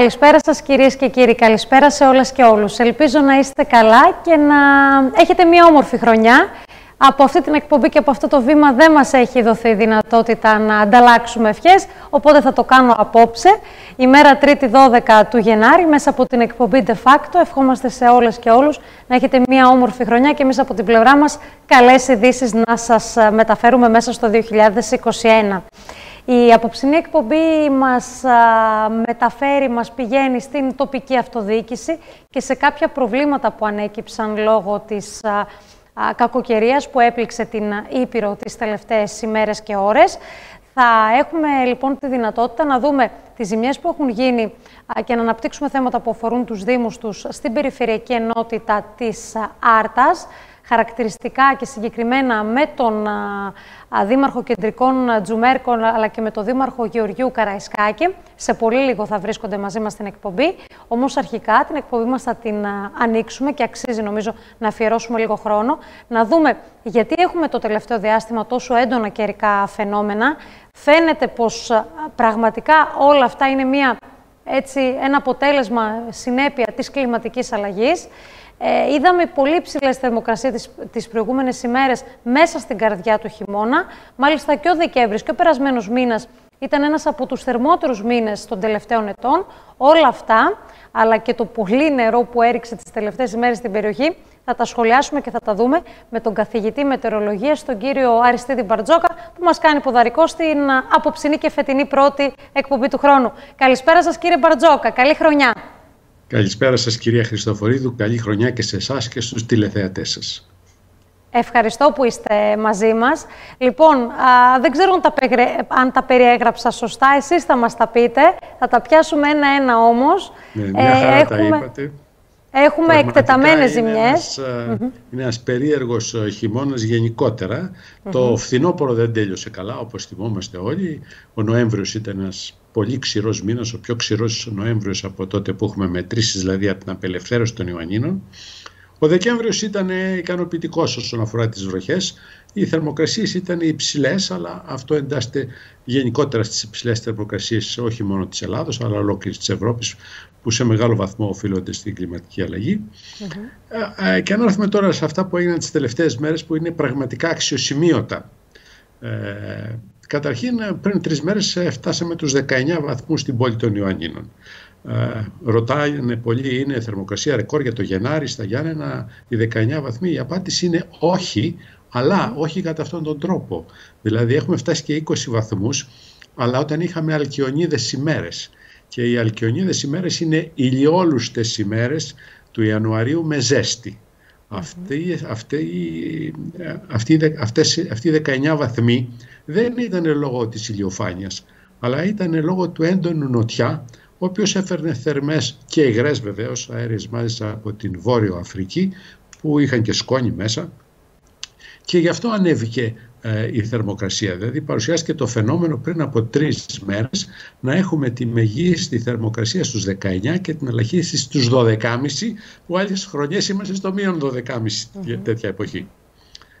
Καλησπέρα σας κυρίες και κύριοι, καλησπέρα σε όλες και όλους. Ελπίζω να είστε καλά και να έχετε μια όμορφη χρονιά. Από αυτή την εκπομπή και από αυτό το βήμα δεν μας έχει δοθεί η δυνατότητα να ανταλλάξουμε ευχές, οπότε θα το κάνω απόψε. Η μέρα 3η 12 του Γενάρη, μέσα από την εκπομπή De Facto, ευχόμαστε σε όλες και όλους να έχετε μια όμορφη χρονιά και εμείς από την πλευρά μας καλές ειδήσεις να σας μεταφέρουμε μέσα στο 2021. Η απόψινή εκπομπή μας μεταφέρει, μας πηγαίνει στην τοπική αυτοδιοίκηση και σε κάποια προβλήματα που ανέκυψαν λόγω της α, κακοκαιρίας που έπληξε την Ήπειρο τις τελευταίες ημέρες και ώρες. Θα έχουμε λοιπόν τη δυνατότητα να δούμε τις ζημιές που έχουν γίνει και να αναπτύξουμε θέματα που αφορούν τους Δήμους τους στην περιφερειακή ενότητα της Άρτας, χαρακτηριστικά και συγκεκριμένα με τον Δήμαρχο Κεντρικών Τζουμέρκων αλλά και με τον Δήμαρχο Γεωργίου Καραϊσκάκη. Σε πολύ λίγο θα βρίσκονται μαζί μας στην εκπομπή. Όμως αρχικά την εκπομπή μας θα την ανοίξουμε και αξίζει νομίζω να αφιερώσουμε λίγο χρόνο. Να δούμε γιατί έχουμε το τελευταίο διάστημα τόσο έντονα καιρικά φαινόμενα. Φαίνεται πως πραγματικά όλα αυτά είναι μια, έτσι, ένα αποτέλεσμα συνέπεια της κλιματικής αλλαγής. Ε, είδαμε πολύ ψηλές θερμοκρασίες τις, τις προηγούμενες ημέρες μέσα στην καρδιά του χειμώνα. Μάλιστα και ο Δεκέμβρης και ο περασμένος μήνας ήταν ένας από τους θερμότερους μήνες των τελευταίων ετών. Όλα αυτά, αλλά και το πολύ νερό που έριξε τις τελευταίες ημέρες στην περιοχή, θα τα σχολιάσουμε και θα τα δούμε με τον καθηγητή μετεωρολογίας, τον κύριο Αριστίδη Μπαρτζόκα, που μας κάνει ποδαρικό στην απόψινή και φετινή πρώτη εκπομπή του χρόνου. Καλησπέρα σας κύριε Μπαρτζόκα, καλή χρονιά. Καλησπέρα σας κυρία Χριστοφορίδου, καλή χρονιά και σε εσάς και στους τηλεθεατές σας. Ευχαριστώ που είστε μαζί μας. Λοιπόν, α, δεν ξέρω αν τα, αν τα περιέγραψα σωστά, εσείς θα μας τα πείτε. Θα τα πιάσουμε ένα-ένα όμως. Ναι, μια χαρά ε, έχουμε... τα είπατε. Έχουμε εκτεταμένες ζημιές. Είναι ένας, mm είναι ένας περίεργος χειμώνας γενικότερα. Το φθινόπωρο δεν τέλειωσε καλά, όπως θυμόμαστε όλοι. Ο Νοέμβριος ήταν ένας πολύ ξηρός μήνας, ο πιο ξηρός Νοέμβριος από τότε που έχουμε μετρήσει, δηλαδή από την απελευθέρωση των Ιωαννίνων. Ο Δεκέμβριος ήταν ικανοποιητικός όσον αφορά τις βροχές. Οι θερμοκρασίες ήταν υψηλές, αλλά αυτό εντάσσεται γενικότερα στις υψηλές θερμοκρασίες όχι μόνο της Ελλάδος, αλλά ολόκληρης της Ευρώπης, που σε μεγάλο βαθμό οφείλονται στην κλιματική αλλαγή. Mm-hmm. Και αν έρθουμε τώρα σε αυτά που έγιναν τις τελευταίες μέρες, που είναι πραγματικά αξιοσημείωτα. Ε, Καταρχήν, πριν τρεις μέρες φτάσαμε τους 19 βαθμούς στην πόλη των Ιωαννίνων. Ε, ρωτάνε πολλοί, είναι θερμοκρασία ρεκόρ για το Γενάρη στα Γιάννενα, οι 19 βαθμοί. Η απάντηση είναι όχι, αλλά όχι κατά αυτόν τον τρόπο. Δηλαδή, έχουμε φτάσει και 20 βαθμούς, αλλά όταν είχαμε αλκιονίδες ημέρες. Και οι αλκιονίδες ημέρες είναι ηλιόλουστες ημέρες του Ιανουαρίου με ζέστη. Αυτή, αυτή, αυτή, αυτές, αυτοί οι 19 βαθμοί δεν ήταν λόγω της ηλιοφάνειας, αλλά ήταν λόγω του έντονου νοτιά, ο οποίος έφερνε θερμές και υγρές βεβαίως αέριες μάλιστα από την Βόρειο Αφρική, που είχαν και σκόνη μέσα και γι' αυτό ανέβηκε ε, η θερμοκρασία. Δηλαδή παρουσιάστηκε το φαινόμενο πριν από τρεις μέρες να έχουμε τη μεγίστη θερμοκρασία στους 19 και την ελαχίστη στους 12,5 που άλλες χρονιές είμαστε στο μείον 12,5 τέτοια εποχή.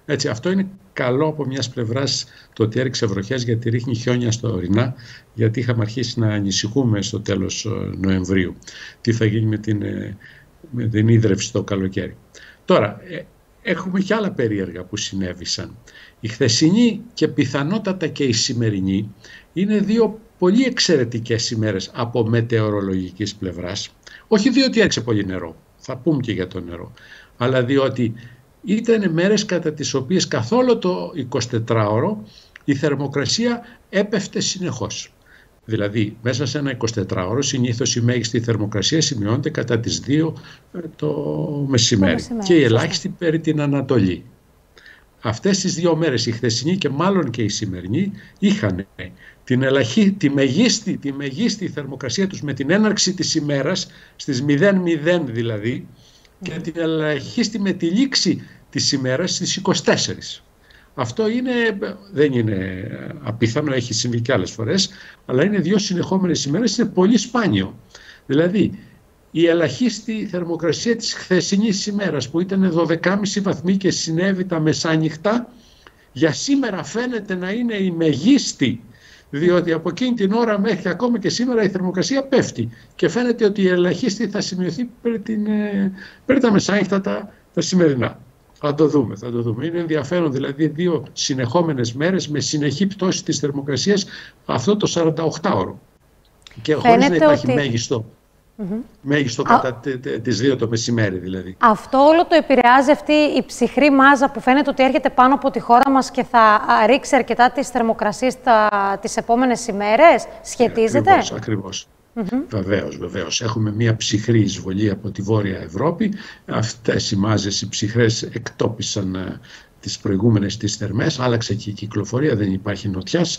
Έτσι, αυτό είναι καλό από μιας πλευράς το ότι έριξε βροχές γιατί ρίχνει χιόνια στο ορεινά, γιατί είχαμε αρχίσει να ανησυχούμε στο τέλος ε, Νοεμβρίου τι θα γίνει με την, ε, με την ίδρυυση το καλοκαίρι. Τώρα, έχουμε και άλλα περίεργα που συνέβησαν. Η χθεσινή και πιθανότατα και η σημερινή είναι δύο πολύ εξαιρετικές ημέρες από μετεωρολογικής πλευράς. Όχι διότι έριξε πολύ νερό, θα πούμε και για το νερό, αλλά διότι ήταν μέρες κατά τις οποίες καθόλου το 24ωρο η θερμοκρασία έπεφτε συνεχώς. Δηλαδή, μέσα σε ένα 24ωρο συνήθως η μέγιστη θερμοκρασία σημειώνεται κατά τις 2 ε, το μεσημέρι, και η ελάχιστη περί την Ανατολή. Αυτές τις δύο μέρες, η χθεσινή και μάλλον και η σημερινή, είχαν την ελαχή, τη, μεγίστη, τη μεγίστη θερμοκρασία τους με την έναρξη της ημέρας, στις 00 δηλαδή, και την ελαχίστη με τη λήξη της ημέρας στις 24. Αυτό είναι, δεν είναι απίθανο, έχει συμβεί και άλλες φορές, αλλά είναι δύο συνεχόμενες ημέρες, είναι πολύ σπάνιο. Δηλαδή, η ελαχίστη θερμοκρασία της χθεσινής ημέρας που ήταν 12,5 βαθμοί και συνέβη τα μεσάνυχτα, για σήμερα φαίνεται να είναι η μεγίστη Διότι από εκείνη την ώρα μέχρι ακόμα και σήμερα η θερμοκρασία πέφτει και φαίνεται ότι η ελαχίστη θα σημειωθεί πριν, την, ε, τα μεσάνυχτα τα, τα σημερινά. Θα το δούμε, θα το δούμε. Είναι ενδιαφέρον δηλαδή δύο συνεχόμενες μέρες με συνεχή πτώση της θερμοκρασίας αυτό το 48ωρο. Και χωρίς να υπάρχει ότι... μέγιστο Mm-hmm. Μέγιστο κατά τις δύο το μεσημέρι δηλαδή. Αυτό όλο το επηρεάζει αυτή η ψυχρή μάζα που φαίνεται ότι έρχεται πάνω από τη χώρα μας και θα ρίξει αρκετά τις θερμοκρασίες τα, τις επόμενες ημέρες. Σχετίζεται; ακριβώς, ακριβώς. Mm-hmm. Βεβαίως, βεβαίως. Έχουμε μια ψυχρή εισβολή από τη Βόρεια Ευρώπη. Αυτές οι μάζες, οι ψυχρές εκτόπισαν ε, τις προηγούμενες τις θερμές, άλλαξε και η κυκλοφορία, δεν υπάρχει νοτιάς,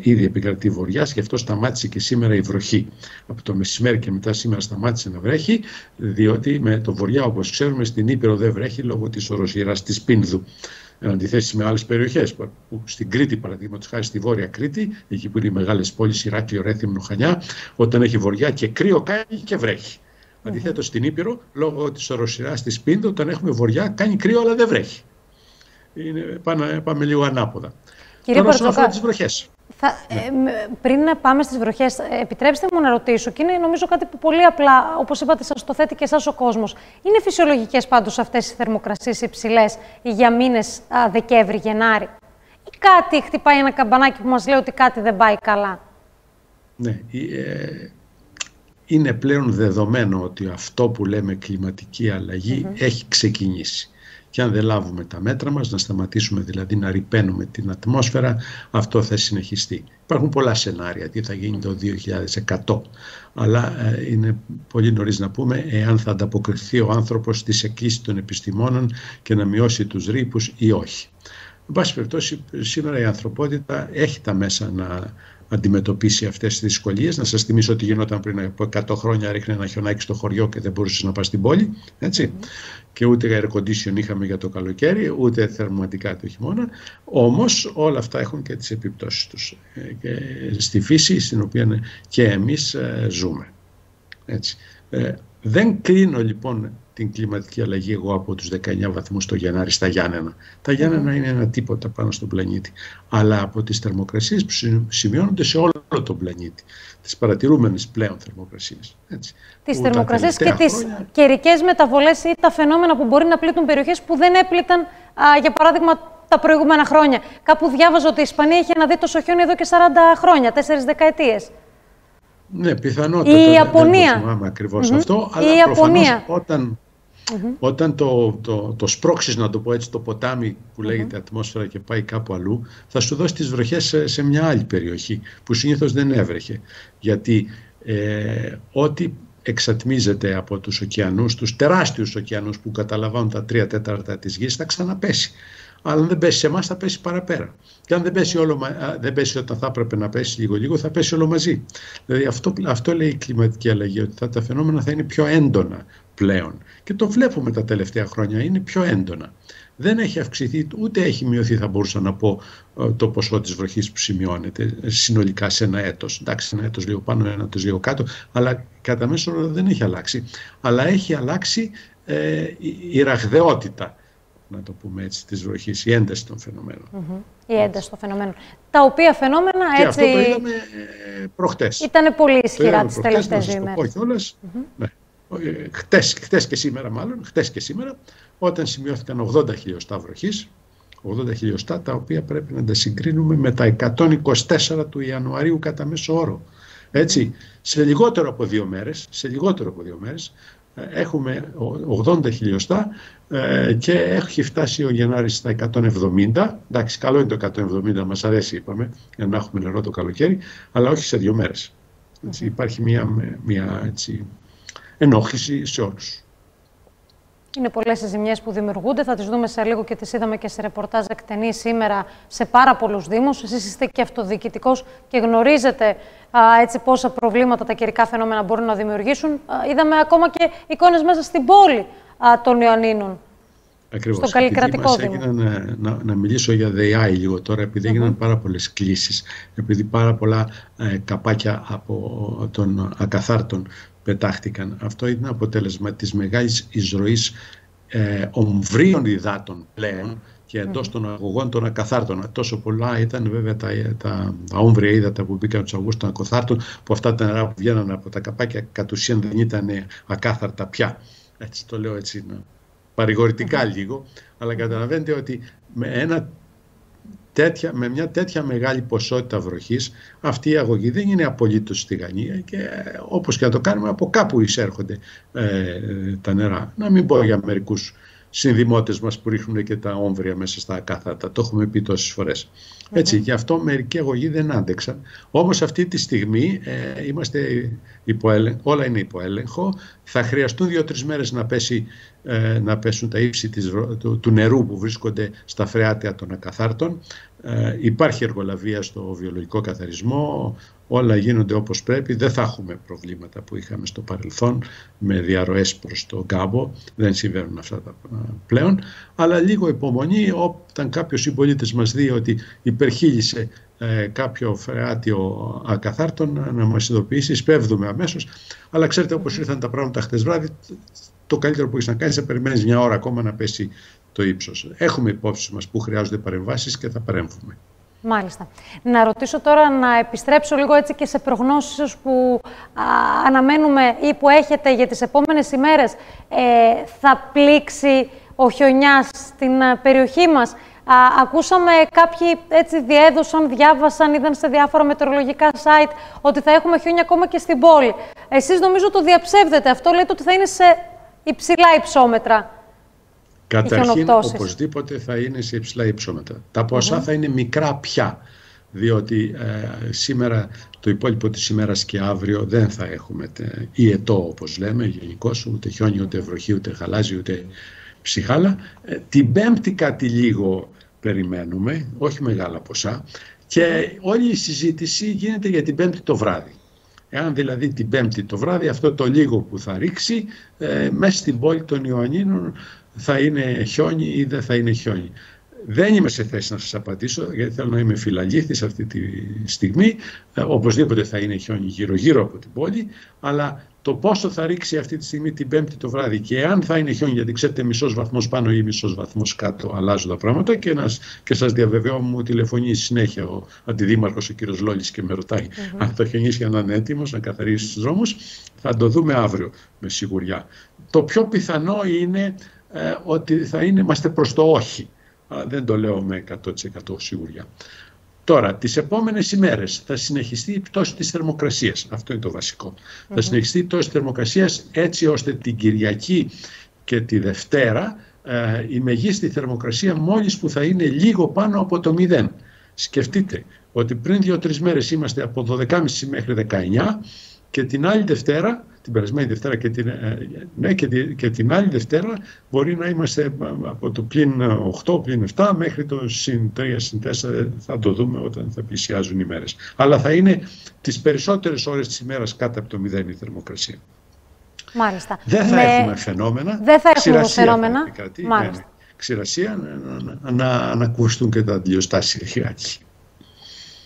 ήδη επικρατεί βοριάς και αυτό σταμάτησε και σήμερα η βροχή. Από το μεσημέρι και μετά σήμερα σταμάτησε να βρέχει, διότι με το βοριά όπως ξέρουμε στην Ήπειρο δεν βρέχει λόγω της οροσγυράς της Πίνδου. Εν αντιθέσει με άλλες περιοχές, που στην Κρήτη, παραδείγματος χάρη στη Βόρεια Κρήτη, εκεί που είναι οι μεγάλες πόλεις, Ηράκλειο, Ρέθυμνο, Χανιά, όταν έχει βοριά και κρύο κάνει και βρέχει. Αντιθέτως στην Ήπειρο, λόγω της οροσυράς της Πίνδου, όταν έχουμε βοριά, κάνει κρύο αλλά δεν βρέχει είναι, πάμε, πάμε λίγο ανάποδα. Κύριε Τώρα όσον αφορά τις βροχές. Θα, ναι. ε, πριν πάμε στις βροχές, ε, επιτρέψτε μου να ρωτήσω, και είναι νομίζω κάτι που πολύ απλά, όπως είπατε, σας το θέτει και εσάς ο κόσμος. Είναι φυσιολογικές πάντως αυτές οι θερμοκρασίες υψηλές για μήνες Δεκέμβρη-Γενάρη. Ή κάτι χτυπάει ένα καμπανάκι που μας λέει ότι κάτι δεν πάει καλά; Ναι, ε, είναι πλέον δεδομένο ότι αυτό που λέμε κλιματική έχει ξεκινήσει και αν δεν λάβουμε τα μέτρα μας, να σταματήσουμε δηλαδή να ρηπαίνουμε την ατμόσφαιρα, αυτό θα συνεχιστεί. Υπάρχουν πολλά σενάρια, τι θα γίνει το 2100, αλλά ε, είναι πολύ νωρίς να πούμε εάν θα ανταποκριθεί ο άνθρωπος στις εκκλήσεις των επιστημόνων και να μειώσει τους ρήπους ή όχι. Εν πάση περιπτώσει, σήμερα η ανθρωπότητα έχει τα μέσα να αντιμετωπίσει αυτές τις δυσκολίες. Να σας θυμίσω ότι γινόταν πριν από 100 χρόνια, ρίχνε ένα χιονάκι στο χωριό και δεν μπορούσες να πας στην πόλη. Έτσι. Και ούτε air condition είχαμε για το καλοκαίρι, ούτε θερμοματικά το χειμώνα. Όμως όλα αυτά έχουν και τις επιπτώσεις τους ε, στη φύση, στην οποία και εμείς ε, ζούμε. Έτσι. Ε, δεν κρίνω λοιπόν την κλιματική αλλαγή εγώ από τους 19 βαθμούς το Γενάρη στα Γιάννενα. Τα Γιάννενα είναι ένα τίποτα πάνω στον πλανήτη. Αλλά από τις θερμοκρασίες που σημειώνονται σε όλο τον πλανήτη. Τις παρατηρούμενες πλέον θερμοκρασίες. Έτσι, τις θερμοκρασίες και τις χρόνια... καιρικές μεταβολές ή τα φαινόμενα που μπορεί να πλήττουν περιοχές που δεν έπληταν, α, για παράδειγμα, τα προηγούμενα χρόνια. Κάπου διάβαζα ότι η Ισπανία είχε αναδεί το χιόνι εδώ και 40 χρόνια, 4 δεκαετίες. Ναι, πιθανότατα. Η Ιαπωνία. Δεν θυμάμαι ακριβώς αυτό, αλλά η προφανώς όταν όταν το, το, το σπρώξεις, να το πω έτσι, το ποτάμι που λέγεται ατμόσφαιρα και πάει κάπου αλλού, θα σου δώσει τις βροχές σε, μια άλλη περιοχή που συνήθως δεν έβρεχε. Γιατί ε, ό,τι εξατμίζεται από τους ωκεανούς, τους τεράστιους ωκεανούς που καταλαμβάνουν τα τρία τέταρτα της γης, θα ξαναπέσει. Αλλά αν δεν πέσει σε εμάς, θα πέσει παραπέρα. Και αν δεν πέσει, όλο, δεν πέσει όταν θα έπρεπε να πέσει λίγο-λίγο, θα πέσει όλο μαζί. Δηλαδή αυτό, αυτό λέει η κλιματική αλλαγή, ότι θα, τα φαινόμενα θα είναι πιο έντονα πλέον. Και το βλέπουμε τα τελευταία χρόνια, είναι πιο έντονα. Δεν έχει αυξηθεί, ούτε έχει μειωθεί, θα μπορούσα να πω, ε, το ποσό της βροχής που σημειώνεται συνολικά σε ένα έτος. Εντάξει, ένα έτος λίγο πάνω, ένα έτος λίγο κάτω, αλλά κατά μέσο δεν έχει αλλάξει. Αλλά έχει αλλάξει ε, η ραχδαιότητα να το πούμε έτσι, της βροχής, η ένταση των φαινομένων. Η ένταση των φαινομένων. Τα οποία φαινόμενα και έτσι... Και αυτό το είδαμε ε, προχτές. Ήταν πολύ ισχυρά τις τελευταίες δύο ημέρες. Όχι όλες, ναι. Ε, χτες, χτες και σήμερα μάλλον, χτες και σήμερα, όταν σημειώθηκαν 80 χιλιοστά βροχής, 80 χιλιοστά τα οποία πρέπει να τα συγκρίνουμε με τα 124 του Ιανουαρίου κατά μέσο όρο. Έτσι, σε λιγότερο από δύο μέρες, σε λιγότερο από δύο μέρες, έχουμε 80 χιλιοστά ε, και έχει φτάσει ο Γενάρης στα 170. Εντάξει, καλό είναι το 170, μας αρέσει είπαμε, για να έχουμε νερό το καλοκαίρι, αλλά όχι σε δύο μέρες. Έτσι, υπάρχει μια, μια έτσι, ενόχληση σε όλους. Είναι πολλές οι ζημιές που δημιουργούνται. Θα τις δούμε σε λίγο και τις είδαμε και σε ρεπορτάζ εκτενή σήμερα σε πάρα πολλούς Δήμους. Εσείς είστε και αυτοδιοικητικός και γνωρίζετε α, έτσι πόσα προβλήματα τα καιρικά φαινόμενα μπορούν να δημιουργήσουν. Α, είδαμε ακόμα και εικόνες μέσα στην πόλη α, των Ιωαννίνων. Ακριβώς. Στον καλλικρατικό Δήμο. Έγιναν, ε, να, να μιλήσω για ΔΕΙΑΙ λίγο τώρα, επειδή έγιναν πάρα πολλές κλήσεις, επειδή πάρα πολλά ε, καπάκια από των ακαθάρτων πετάχτηκαν. Αυτό είναι αποτέλεσμα της μεγάλης εισρωής ε, ομβρίων υδάτων πλέον και εντός των αγωγών των ακαθάρτων. Τόσο πολλά ήταν βέβαια τα, τα, τα όμβρια ύδατα που μπήκαν του αγωγούς των ακαθάρτων, που αυτά τα νερά που βγαίναν από τα καπάκια κατ' ουσίαν δεν ήταν ακάθαρτα πια. Έτσι το λέω έτσι παρηγορητικά λίγο, αλλά καταλαβαίνετε ότι με ένα τέτοια, με μια τέτοια μεγάλη ποσότητα βροχής αυτή η αγωγή δεν είναι απολύτως στιγανία και όπως και να το κάνουμε από κάπου εισέρχονται ε, τα νερά. Να μην πω για μερικούς συνδημότες μας που ρίχνουν και τα όμβρια μέσα στα ακάθατα. Το έχουμε πει τόσες φορές. Έτσι, γι' αυτό μερικοί αγωγοί δεν άντεξαν. Όμως αυτή τη στιγμή ε, είμαστε υποέλεγχο, όλα είναι υποέλεγχο. Θα χρειαστούν δύο-τρεις μέρες να, πέσει, ε, να πέσουν τα ύψη της, του, του, νερού που βρίσκονται στα φρεάτια των ακαθάρτων. Ε, υπάρχει εργολαβία στο βιολογικό καθαρισμό, όλα γίνονται όπως πρέπει, δεν θα έχουμε προβλήματα που είχαμε στο παρελθόν με διαρροές προς τον κάμπο, δεν συμβαίνουν αυτά τα πλέον, αλλά λίγο υπομονή όταν κάποιος συμπολίτε μας δει ότι υπερχείλησε ε, κάποιο φρεάτιο ακαθάρτων να μας ειδοποιήσει, σπέβδουμε αμέσως, αλλά ξέρετε όπως ήρθαν τα πράγματα χτες βράδυ, το καλύτερο που έχεις να κάνεις θα περιμένεις μια ώρα ακόμα να πέσει το ύψος. Έχουμε υπόψη μας που χρειάζονται παρεμβάσεις και θα παρέμβουμε. Μάλιστα. Να ρωτήσω τώρα να επιστρέψω λίγο έτσι και σε προγνώσεις που αναμένουμε ή που έχετε για τις επόμενες ημέρες. Ε, θα πλήξει ο χιονιάς στην περιοχή μας. ακούσαμε κάποιοι έτσι διέδωσαν, διάβασαν, είδαν σε διάφορα μετεωρολογικά site ότι θα έχουμε χιόνια ακόμα και στην πόλη. Εσείς νομίζω το διαψεύδετε αυτό, λέτε ότι θα είναι σε υψηλά υψόμετρα. Καταρχήν, οπωσδήποτε θα είναι σε υψηλά υψόμετρα. Τα ποσά θα είναι μικρά πια, διότι ε, σήμερα, το υπόλοιπο της ημέρας και αύριο δεν θα έχουμε ιετό, όπως λέμε, γενικώς, ούτε χιόνι, ούτε βροχή, ούτε χαλάζι, ούτε ψυχάλα. Ε, την πέμπτη κάτι λίγο περιμένουμε, όχι μεγάλα ποσά, και όλη η συζήτηση γίνεται για την πέμπτη το βράδυ. Εάν δηλαδή την πέμπτη το βράδυ αυτό το λίγο που θα ρίξει ε, μέσα στην πόλη των Ιωαννίνων θα είναι χιόνι ή δεν θα είναι χιόνι. Δεν είμαι σε θέση να σας απαντήσω γιατί θέλω να είμαι φυλαγήθης αυτή τη στιγμή. Ε, οπωσδήποτε θα είναι χιόνι γύρω-γύρω από την πόλη, αλλά το πόσο θα ρίξει αυτή τη στιγμή την Πέμπτη το βράδυ και αν θα είναι χιόνι, γιατί ξέρετε μισός βαθμός πάνω ή μισός βαθμός κάτω αλλάζουν τα πράγματα και, ένας, και σας διαβεβαιώ μου τηλεφωνεί συνέχεια ο αντιδήμαρχος ο κ. Λόλης και με ρωτάει mm-hmm. αν το χιονίσει για να είναι έτοιμος να καθαρίσει του δρόμους. Θα το δούμε αύριο με σιγουριά. Το πιο πιθανό είναι ε, ότι θα είναι, είμαστε προς το όχι. δεν το λέω με 100% σίγουρια. Τώρα, τις επόμενες ημέρες θα συνεχιστεί η πτώση της θερμοκρασίας. Αυτό είναι το βασικό. Θα συνεχιστεί η πτώση της θερμοκρασίας έτσι ώστε την Κυριακή και τη Δευτέρα ε, η μεγίστη θερμοκρασία μόλις που θα είναι λίγο πάνω από το 0. Σκεφτείτε ότι πριν δύο-τρεις μέρες είμαστε από 12.30 μέχρι 19 και την άλλη Δευτέρα την περασμένη Δευτέρα και την, ε, ναι, και, και την άλλη Δευτέρα μπορεί να είμαστε από το πλήν 8, πλήν 7 μέχρι το συν 3, συν 4 θα το δούμε όταν θα πλησιάζουν οι μέρες. Αλλά θα είναι τις περισσότερες ώρες της ημέρας κάτω από το 0 η θερμοκρασία. Μάλιστα. Δεν θα έχουμε φαινόμενα. Δεν θα έχουμε φαινόμενα. Κάτι, ναι, ναι. Ξηρασία να, να, να, ακουστούν και τα λιγάκι.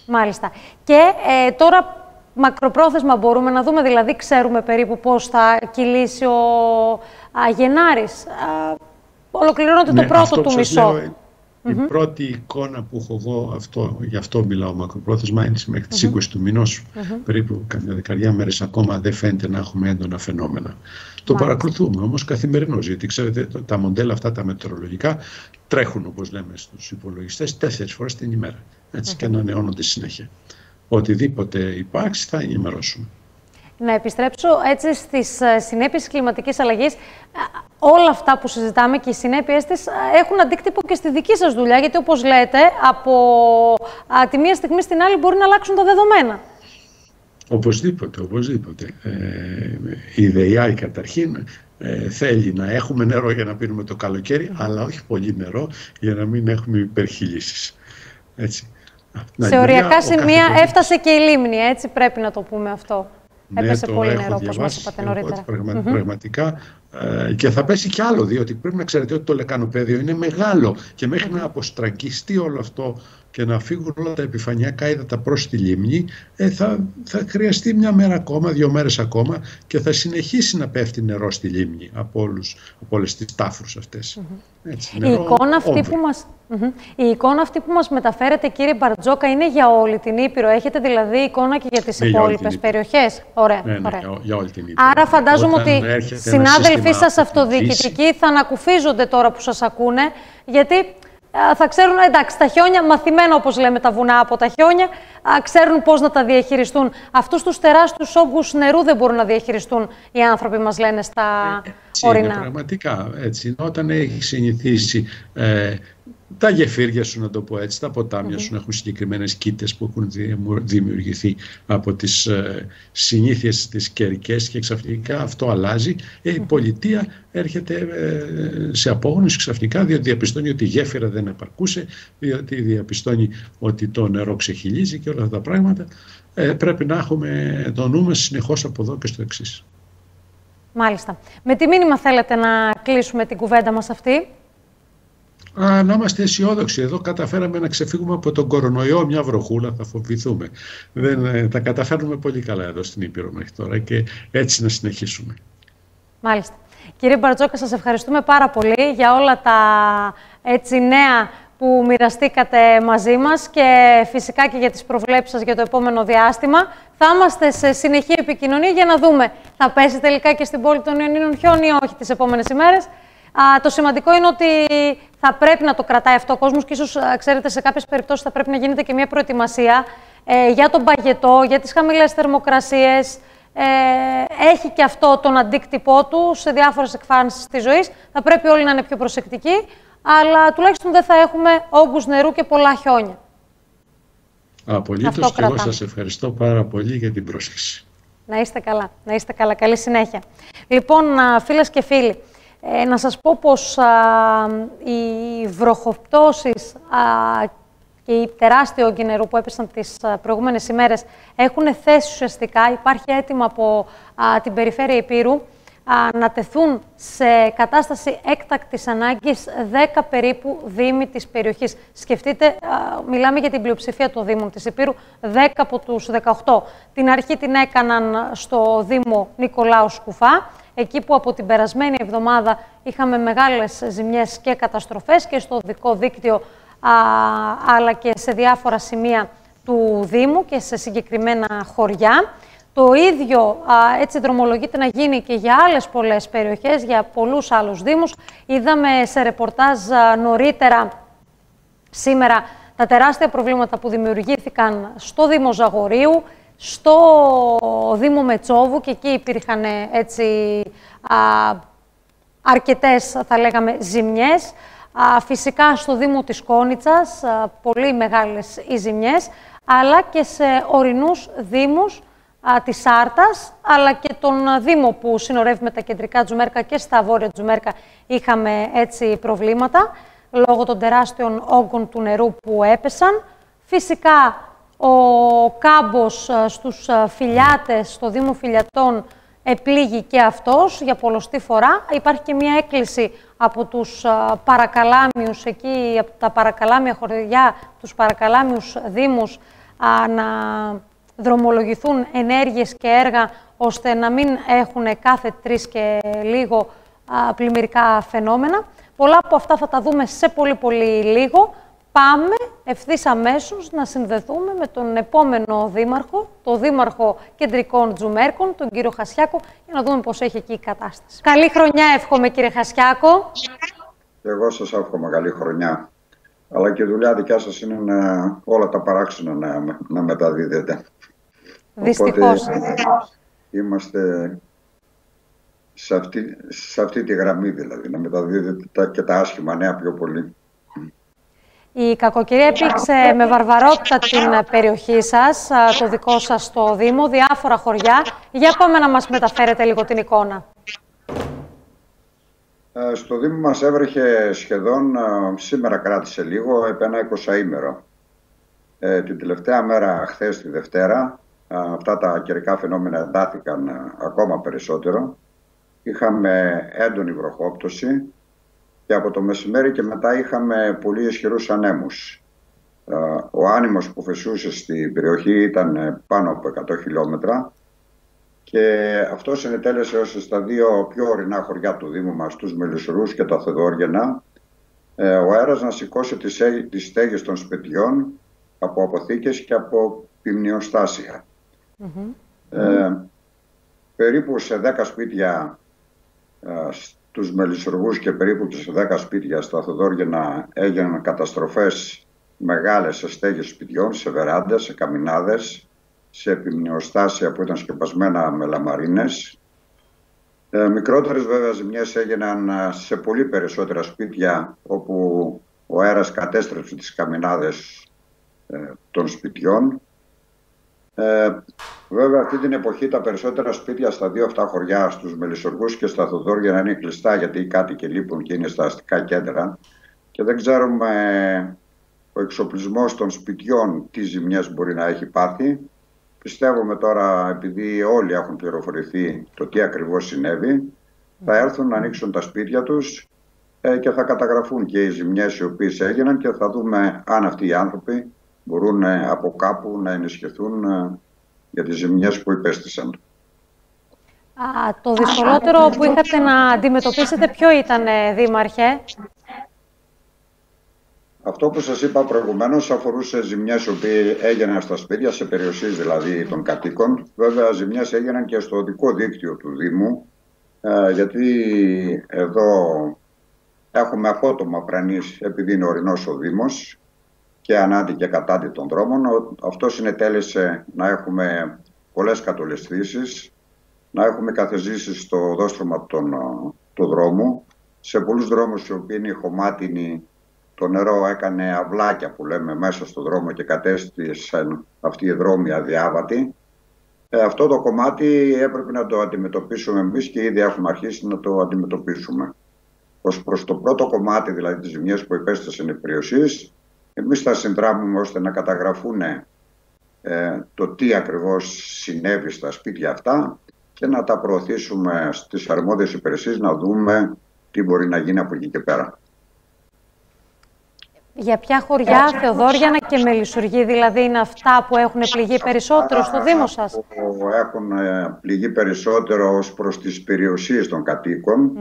Μάλιστα. Και ε, τώρα μακροπρόθεσμα μπορούμε να δούμε, δηλαδή ξέρουμε περίπου πώς θα κυλήσει ο α, Γενάρης. Α, ολοκληρώνεται το ναι, πρώτο του μισό. η πρώτη εικόνα που έχω εγώ, αυτό, γι' αυτό μιλάω μακροπρόθεσμα, είναι μέχρι τις 20 του μηνός, περίπου καμιά δεκαριά μέρες ακόμα δεν φαίνεται να έχουμε έντονα φαινόμενα. Το παρακολουθούμε όμως καθημερινώς, γιατί ξέρετε τα μοντέλα αυτά τα μετεωρολογικά τρέχουν όπως λέμε στους υπολογιστές τέσσερις φορές την ημέρα. Έτσι, και ανανεώνονται συνέχεια οτιδήποτε υπάρξει θα ενημερώσουμε. Να επιστρέψω έτσι στις ε, συνέπειες της κλιματικής αλλαγής. Ε, όλα αυτά που συζητάμε και οι συνέπειες της ε, έχουν αντίκτυπο και στη δική σας δουλειά, γιατί όπως λέτε, από τη μία στιγμή στην άλλη μπορεί να αλλάξουν τα δεδομένα. Οπωσδήποτε, οπωσδήποτε. Ε, η ΔΕΙΑΗ καταρχήν θέλει να έχουμε νερό για να πίνουμε το καλοκαίρι, αλλά όχι πολύ νερό για να μην έχουμε υπερχειλήσεις. Έτσι. Σε οριακά σημεία έφτασε και η λίμνη, έτσι πρέπει να το πούμε αυτό. Ναι, Έπεσε πολύ νερό, όπως μας είπατε νωρίτερα. Πραγματικά ε, και θα πέσει κι άλλο, διότι πρέπει να ξέρετε ότι το λεκανοπέδιο είναι μεγάλο και μέχρι να αποστραγγιστεί όλο αυτό και να φύγουν όλα τα επιφανειακά ύδατα προς τη λίμνη, ε, θα, θα χρειαστεί μια μέρα ακόμα, δύο μέρες ακόμα και θα συνεχίσει να πέφτει νερό στη λίμνη από, όλους, από όλες τις τάφρους αυτές. Έτσι, η εικόνα αυτή που μας Η εικόνα αυτή που μας μεταφέρετε κύριε Μπαρτζόκα είναι για όλη την Ήπειρο. Έχετε δηλαδή εικόνα και για τις ναι, υπόλοιπες περιοχές; Ωραία, ναι, ναι, ωραία. για όλη την Ήπειρο. Άρα φαντάζομαι ότι συνάδελφοί σας αυτοδιοικητικοί θα ανακουφίζονται τώρα που σας ακούνε, γιατί θα ξέρουν, εντάξει, τα χιόνια, μαθημένα όπως λέμε τα βουνά από τα χιόνια, ξέρουν πώς να τα διαχειριστούν. Αυτούς τους τεράστιους όγκους νερού δεν μπορούν να διαχειριστούν οι άνθρωποι, μας λένε στα ε, έτσι ορεινά. Είναι, πραγματικά έτσι. Όταν έχεις συνηθίσει ε, τα γεφύρια σου, να το πω έτσι, τα ποτάμια σου έχουν συγκεκριμένες κήτες που έχουν δημιουργηθεί από τις ε, συνήθειες της καιρικές και ξαφνικά αυτό αλλάζει. Ε, η πολιτεία έρχεται ε, σε απόγνωση ξαφνικά διότι διαπιστώνει ότι η γέφυρα δεν επαρκούσε, διότι διαπιστώνει ότι το νερό ξεχυλίζει και όλα αυτά τα πράγματα. Ε, πρέπει να έχουμε το νου μας συνεχώς από εδώ και στο εξής. Μάλιστα. Με τι μήνυμα θέλετε να κλείσουμε την κουβέντα μας αυτή; Α, να είμαστε αισιόδοξοι. Εδώ καταφέραμε να ξεφύγουμε από τον κορονοϊό μια βροχούλα, θα φοβηθούμε. Δεν, ε, τα καταφέρνουμε πολύ καλά εδώ στην Ήπειρο μέχρι τώρα και έτσι να συνεχίσουμε. Μάλιστα. Κύριε Μπαρτζόκα, σας ευχαριστούμε πάρα πολύ για όλα τα έτσι, νέα που μοιραστήκατε μαζί μας και φυσικά και για τις προβλέψεις σας για το επόμενο διάστημα. Θα είμαστε σε συνεχή επικοινωνία για να δούμε θα πέσει τελικά και στην πόλη των Ιωνίνων χιόνι ή όχι τις επόμενες ημέρες. Α, το σημαντικό είναι ότι θα πρέπει να το κρατάει αυτό ο κόσμος και ίσως, ξέρετε, σε κάποιες περιπτώσεις θα πρέπει να γίνεται και μια προετοιμασία ε, για τον παγετό, για τις χαμηλές θερμοκρασίες. Ε, έχει και αυτό τον αντίκτυπό του σε διάφορες εκφάνσεις της ζωής. Θα πρέπει όλοι να είναι πιο προσεκτικοί, αλλά τουλάχιστον δεν θα έχουμε όγκου νερού και πολλά χιόνια. Απολύτως και εγώ σας ευχαριστώ πάρα πολύ για την πρόσκληση. Να είστε καλά. Να είστε καλά. Καλή συνέχεια. Λοιπόν, φίλες και φίλοι, ε, να σας πω πως α, οι βροχοπτώσεις και οι τεράστιοι όγκοι νερού που έπεσαν τις προηγούμενες ημέρες έχουν θέσει ουσιαστικά, υπάρχει έτοιμα από την περιφέρεια Υπήρου, να τεθούν σε κατάσταση έκτακτης ανάγκης 10 περίπου δήμοι της περιοχής. Σκεφτείτε, μιλάμε για την πλειοψηφία των δήμων της Υπήρου, 10 από τους 18. Την αρχή την έκαναν στο Δήμο Νικολάου Σκουφά, εκεί που από την περασμένη εβδομάδα είχαμε μεγάλες ζημιές και καταστροφές και στο δικό δίκτυο, αλλά και σε διάφορα σημεία του Δήμου και σε συγκεκριμένα χωριά. Το ίδιο έτσι δρομολογείται να γίνει και για άλλες πολλές περιοχές, για πολλούς άλλους Δήμους. Είδαμε σε ρεπορτάζ νωρίτερα σήμερα τα τεράστια προβλήματα που δημιουργήθηκαν στο Δήμο Ζαγορίου, στο Δήμο Μετσόβου και εκεί υπήρχαν έτσι α, αρκετές θα λέγαμε ζημιές. Α, φυσικά στο Δήμο της Κόνιτσας, πολύ μεγάλες οι ζημιές, αλλά και σε ορεινούς δήμους α, της Άρτας, αλλά και τον Δήμο που συνορεύει με τα κεντρικά Τζουμέρκα και στα βόρεια Τζουμέρκα είχαμε έτσι προβλήματα, λόγω των τεράστιων όγκων του νερού που έπεσαν. Φυσικά ο κάμπος ε, στους ε, φιλιάτες, στο Δήμο Φιλιατών, επλήγει και αυτός για πολλωστή φορά. Υπάρχει και μια έκκληση από τους ε, παρακαλάμιους εκεί, από τα παρακαλάμια χωριά, τους παρακαλάμιους δήμους, να δρομολογηθούν ενέργειες και έργα, ώστε να μην έχουν κάθε τρεις και λίγο πλημμυρικά φαινόμενα. Πολλά από αυτά θα τα δούμε σε πολύ πολύ λίγο πάμε ευθύς αμέσως να συνδεθούμε με τον επόμενο δήμαρχο, τον δήμαρχο κεντρικών Τζουμέρκων, τον κύριο Χασιάκο, για να δούμε πώς έχει εκεί η κατάσταση. Καλή χρονιά εύχομαι κύριε Χασιάκο. Και εγώ σας εύχομαι καλή χρονιά. Αλλά και η δουλειά δικιά σας είναι να, όλα τα παράξενα να, να μεταδίδετε. Δυστυχώς. Οπότε, είμαστε σε αυτή, σε αυτή τη γραμμή δηλαδή, να μεταδίδετε και τα άσχημα νέα πιο πολύ. Η κακοκαιρία έπηξε με βαρβαρότητα την περιοχή σας, το δικό σας το Δήμο, διάφορα χωριά. Για πάμε να μας μεταφέρετε λίγο την εικόνα. Ε, στο Δήμο μας έβρεχε σχεδόν, σήμερα κράτησε λίγο, επί ένα εικοσαήμερο. Ε, την τελευταία μέρα, χθες τη Δευτέρα, αυτά τα καιρικά φαινόμενα εντάθηκαν ακόμα περισσότερο. Είχαμε έντονη βροχόπτωση, και από το μεσημέρι και μετά είχαμε πολύ ισχυρούς ανέμους. Ε, ο άνεμος που φεσούσε στην περιοχή ήταν πάνω από 100 χιλιόμετρα και αυτό συνετέλεσε ως στα δύο πιο ορεινά χωριά του Δήμου μας, τους Μελισσουρούς και τα Θεδόργαινα, ε, ο αέρας να σηκώσει τις, τις στέγες των σπιτιών από αποθήκες και από ποιμνιοστάσια. Ε, περίπου σε 10 σπίτια ε, στους Μελισσουργούς και περίπου σε 10 σπίτια στα Θοδόργινα έγιναν καταστροφές μεγάλες σε στέγες σπιτιών, σε βεράντες, σε καμινάδες, σε επιμνιοστάσια που ήταν σκεπασμένα με λαμαρίνες. Ε, μικρότερες βέβαια ζημιές έγιναν ε, σε πολύ περισσότερα σπίτια όπου ο αέρας κατέστρεψε τις καμινάδες ε, των σπιτιών. Ε, βέβαια αυτή την εποχή τα περισσότερα σπίτια στα δύο αυτά χωριά, στους Μελισσοργούς και στα Θοδόρια να είναι κλειστά γιατί οι κάτοικοι λείπουν και είναι στα αστικά κέντρα και δεν ξέρουμε ο εξοπλισμός των σπιτιών τι ζημιές μπορεί να έχει πάθει. Πιστεύουμε τώρα, επειδή όλοι έχουν πληροφορηθεί το τι ακριβώς συνέβη, θα έρθουν να ανοίξουν τα σπίτια τους ε, και θα καταγραφούν και οι ζημιές οι οποίες έγιναν και θα δούμε αν αυτοί οι άνθρωποι μπορούν ε, από κάπου να ενισχυθούν ε, για τις ζημιές που υπέστησαν. Α, το δυσκολότερο που είχατε να αντιμετωπίσετε ποιο ήταν, Δήμαρχε; Αυτό που σας είπα προηγουμένως αφορούσε ζημιές που έγιναν στα σπίτια, σε περιοχές δηλαδή των κατοίκων. Βέβαια ζημιές έγιναν και στο οδικό δίκτυο του Δήμου, ε, γιατί εδώ έχουμε απότομα πρανείς επειδή είναι ορεινός ο Δήμος και ανάντι και κατάντι των δρόμων. Αυτό συνετέλεσε να έχουμε πολλές κατολεσθήσεις, να έχουμε καθεζήσεις στο δόστρωμα του δρόμου, σε πολλούς δρόμους οι οποίοι είναι χωμάτινοι το νερό έκανε αυλάκια που λέμε μέσα στο δρόμο και κατέστησαν αυτή η δρόμη αδιάβατη. Ε, αυτό το κομμάτι έπρεπε να το αντιμετωπίσουμε εμείς και ήδη έχουμε αρχίσει να το αντιμετωπίσουμε. Ως προς το πρώτο κομμάτι, δηλαδή τις ζημιές που υπέστασαν οι περιοχές, εμείς θα συνδράμουμε ώστε να καταγραφούν ε, το τι ακριβώς συνέβη στα σπίτια αυτά και να τα προωθήσουμε στις αρμόδιες υπηρεσίες να δούμε τι μπορεί να γίνει από εκεί και πέρα. Για ποια χωριά, Θεοδόριανα και Μελισσουργή, δηλαδή είναι αυτά που έχουν πληγεί περισσότερο στο Δήμο σας; Έχουν ε, πληγεί περισσότερο ως προς τις περιουσίες των κατοίκων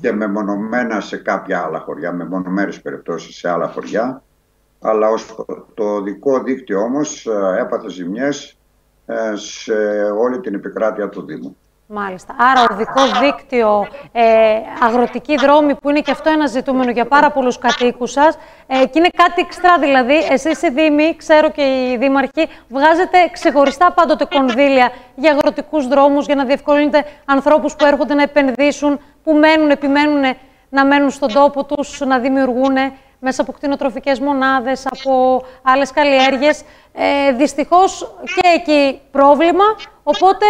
και μεμονωμένα σε κάποια άλλα χωριά, μεμονωμένες περιπτώσεις σε άλλα χωριά. Αλλά ως το δικό δίκτυο όμως ε, έπαθε ζημιές ε, σε όλη την επικράτεια του Δήμου. Μάλιστα. Άρα οδικό δίκτυο, ε, αγροτική δρόμη που είναι και αυτό ένα ζητούμενο για πάρα πολλούς κατοίκους σας ε, και είναι κάτι εξτρά δηλαδή. Εσείς οι Δήμοι, ξέρω και οι Δήμαρχοι, βγάζετε ξεχωριστά πάντοτε κονδύλια για αγροτικούς δρόμους για να διευκολύνετε ανθρώπους που έρχονται να επενδύσουν, που μένουν, επιμένουν να μένουν στον τόπο τους, να δημιουργούν μέσα από κτηνοτροφικές μονάδες, από άλλες καλλιέργειες. Ε, δυστυχώς και εκεί πρόβλημα, οπότε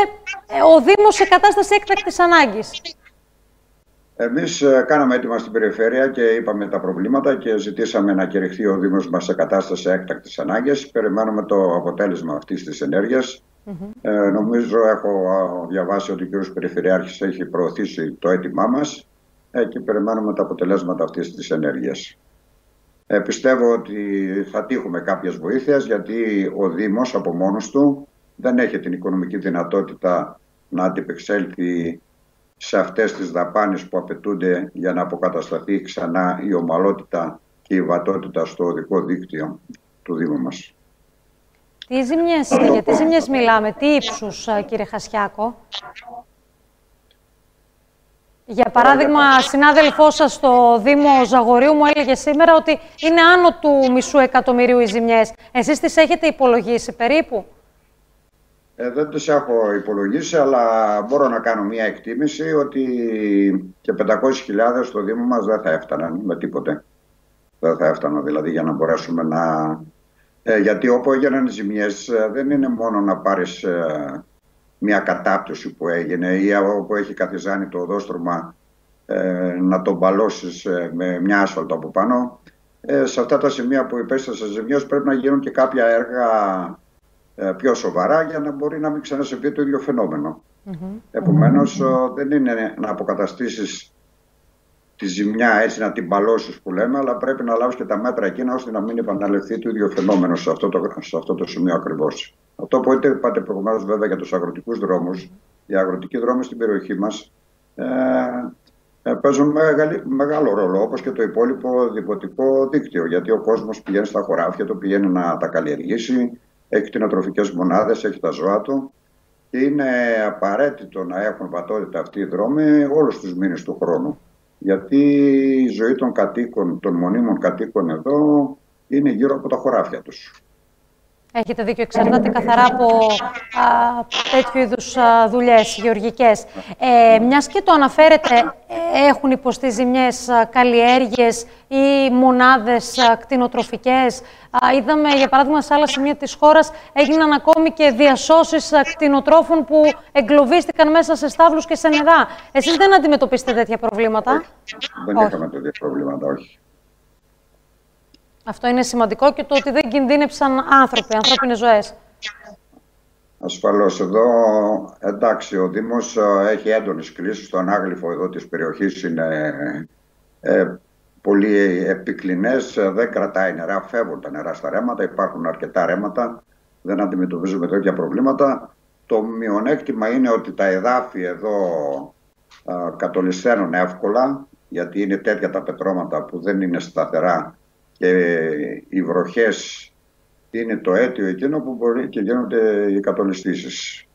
ε, ο Δήμος σε κατάσταση έκτακτης ανάγκης. Εμείς ε, κάναμε έτοιμα στην περιφέρεια και είπαμε τα προβλήματα και ζητήσαμε να κηρυχθεί ο Δήμος μας σε κατάσταση έκτακτης ανάγκης. Περιμένουμε το αποτέλεσμα αυτής της ενέργειας. ε, νομίζω έχω διαβάσει ότι ο κ. Περιφερειάρχης έχει προωθήσει το αίτημά μας ε, και περιμένουμε τα αποτελέσματα αυτής της ενέργειας. Ε, πιστεύω ότι θα τύχουμε κάποιες βοήθειες γιατί ο Δήμος από μόνος του δεν έχει την οικονομική δυνατότητα να αντιπεξέλθει σε αυτές τις δαπάνες που απαιτούνται για να αποκατασταθεί ξανά η ομαλότητα και η βατότητα στο οδικό δίκτυο του Δήμου μας. Τι ζημιές, για τις ζημιές μιλάμε, τι ύψους κύριε Χασιάκο; Για παράδειγμα, συνάδελφό σας στο Δήμο Ζαγορίου μου έλεγε σήμερα ότι είναι άνω του μισού εκατομμυρίου οι ζημιές. Εσείς τις έχετε υπολογίσει περίπου; Ε, δεν τις έχω υπολογίσει, αλλά μπορώ να κάνω μια εκτίμηση ότι και 500.000 στο Δήμο μας δεν θα έφταναν με τίποτε. Δεν θα έφταναν δηλαδή για να μπορέσουμε να... Ε, γιατί όπου έγιναν οι ζημιές ε, δεν είναι μόνο να πάρεις ε, μια κατάπτωση που έγινε ή όπου έχει καθιζάνει το οδόστρωμα ε, να τον μπαλώσεις ε, με μια άσφαλτο από πάνω. Ε, σε αυτά τα σημεία που υπέστασε ζημιές πρέπει να γίνουν και κάποια έργα ε, πιο σοβαρά για να μπορεί να μην ξανασυμβεί το ίδιο φαινόμενο. Mm-hmm. Επομένως δεν είναι να αποκαταστήσεις τη ζημιά έτσι να την παλώσεις που λέμε, αλλά πρέπει να λάβεις και τα μέτρα εκείνα ώστε να μην επαναληφθεί το ίδιο φαινόμενο σε αυτό το, σε αυτό το σημείο ακριβώς. Αυτό που είπατε προηγουμένως βέβαια για τους αγροτικούς δρόμους, οι αγροτικοί δρόμοι στην περιοχή μας ε, ε, παίζουν μεγάλο ρόλο, όπως και το υπόλοιπο διποτικό δίκτυο, γιατί ο κόσμος πηγαίνει στα χωράφια του, πηγαίνει να τα καλλιεργήσει, έχει κτηνοτροφικές μονάδες, έχει τα ζώα του και είναι απαραίτητο να έχουν βατότητα αυτοί οι δρόμοι όλους τους μήνες του χρόνου. Γιατί η ζωή των κατοίκων, των μονίμων κατοίκων εδώ είναι γύρω από τα χωράφια τους. Έχετε δίκιο, εξαρτάται καθαρά από α, τέτοιου είδους δουλειές γεωργικές. Ε, Μιας και το αναφέρετε, ε, έχουν υποστεί ζημιές καλλιέργειες ή μονάδες κτηνοτροφικές. Είδαμε, για παράδειγμα, σε άλλα σημεία της χώρας έγιναν ακόμη και διασώσεις κτηνοτρόφων που εγκλωβίστηκαν μέσα σε στάβλους και σε νερά. Εσείς δεν αντιμετωπίσετε τέτοια προβλήματα; Δεν είχαμε τέτοια προβλήματα, όχι. Αυτό είναι σημαντικό και το ότι δεν κινδύνεψαν άνθρωποι, ανθρώπινες ζωές. Ασφαλώς. Εδώ, εντάξει, ο Δήμος ε, έχει έντονες κρίσεις. Το ανάγλυφο εδώ της περιοχής είναι ε, πολύ επικλινές. Δεν κρατάει νερά, φεύγουν τα νερά στα ρέματα. Υπάρχουν αρκετά ρέματα. Δεν αντιμετωπίζουμε τέτοια προβλήματα. Το μειονέκτημα είναι ότι τα εδάφη εδώ ε, κατολισθαίνουν εύκολα, γιατί είναι τέτοια τα πετρώματα που δεν είναι σταθερά και οι βροχές είναι το αίτιο εκείνο που μπορεί και γίνονται οι κατολιστήσεις.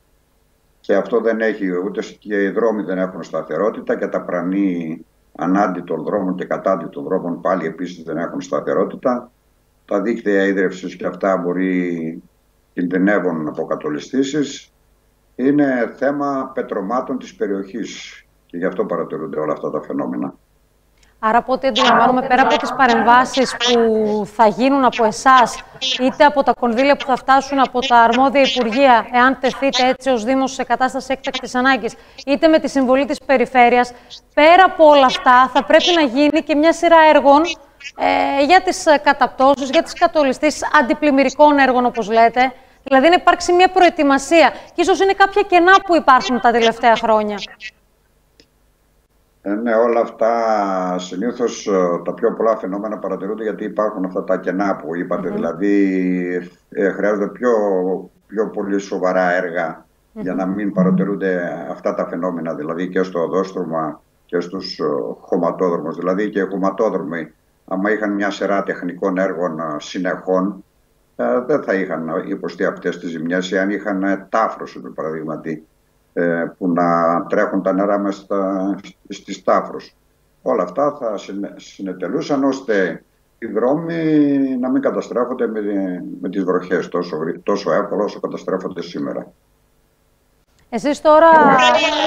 Και αυτό δεν έχει, ούτε και οι δρόμοι δεν έχουν σταθερότητα και τα πρανή ανάντι των δρόμων και κατάντι των δρόμων πάλι επίσης δεν έχουν σταθερότητα. Τα δίκτυα ίδρυυσης και αυτά μπορεί κινδυνεύουν από κατολιστήσεις. Είναι θέμα πετρωμάτων της περιοχής και γι' αυτό παρατηρούνται όλα αυτά τα φαινόμενα. Άρα από ό,τι αντιλαμβάνομαι, πέρα από τις παρεμβάσεις που θα γίνουν από εσάς, είτε από τα κονδύλια που θα φτάσουν από τα αρμόδια Υπουργεία, εάν τεθείτε έτσι ως Δήμος σε κατάσταση έκτακτης ανάγκης, είτε με τη συμβολή της Περιφέρειας, πέρα από όλα αυτά θα πρέπει να γίνει και μια σειρά έργων ε, για τις καταπτώσεις, για τις κατολιστήσεις αντιπλημμυρικών έργων όπως λέτε, δηλαδή να υπάρξει μια προετοιμασία. Και ίσως είναι κάποια κενά που υπάρχουν τα τελευταία χρόνια. Ε, ναι, όλα αυτά συνήθως ε, τα πιο πολλά φαινόμενα παρατηρούνται γιατί υπάρχουν αυτά τα κενά που είπατε. Δηλαδή ε, χρειάζονται πιο, πιο πολύ σοβαρά για να μην παρατηρούνται αυτά τα φαινόμενα. Δηλαδή και στο οδόστρωμα και στους χωματόδρομους. Δηλαδή και οι χωματόδρομοι, άμα είχαν μια σειρά τεχνικών έργων συνεχών, δεν θα είχαν υποστεί αυτές τις ζημιές, αν είχαν τάφρωση, παραδείγματι ε, που να τρέχουν τα νερά μέσα στις τάφρους. Όλα αυτά θα συνετελούσαν ώστε οι δρόμοι να μην καταστρέφονται με, με τις βροχές τόσο, τόσο εύκολα όσο καταστρέφονται σήμερα. Εσείς τώρα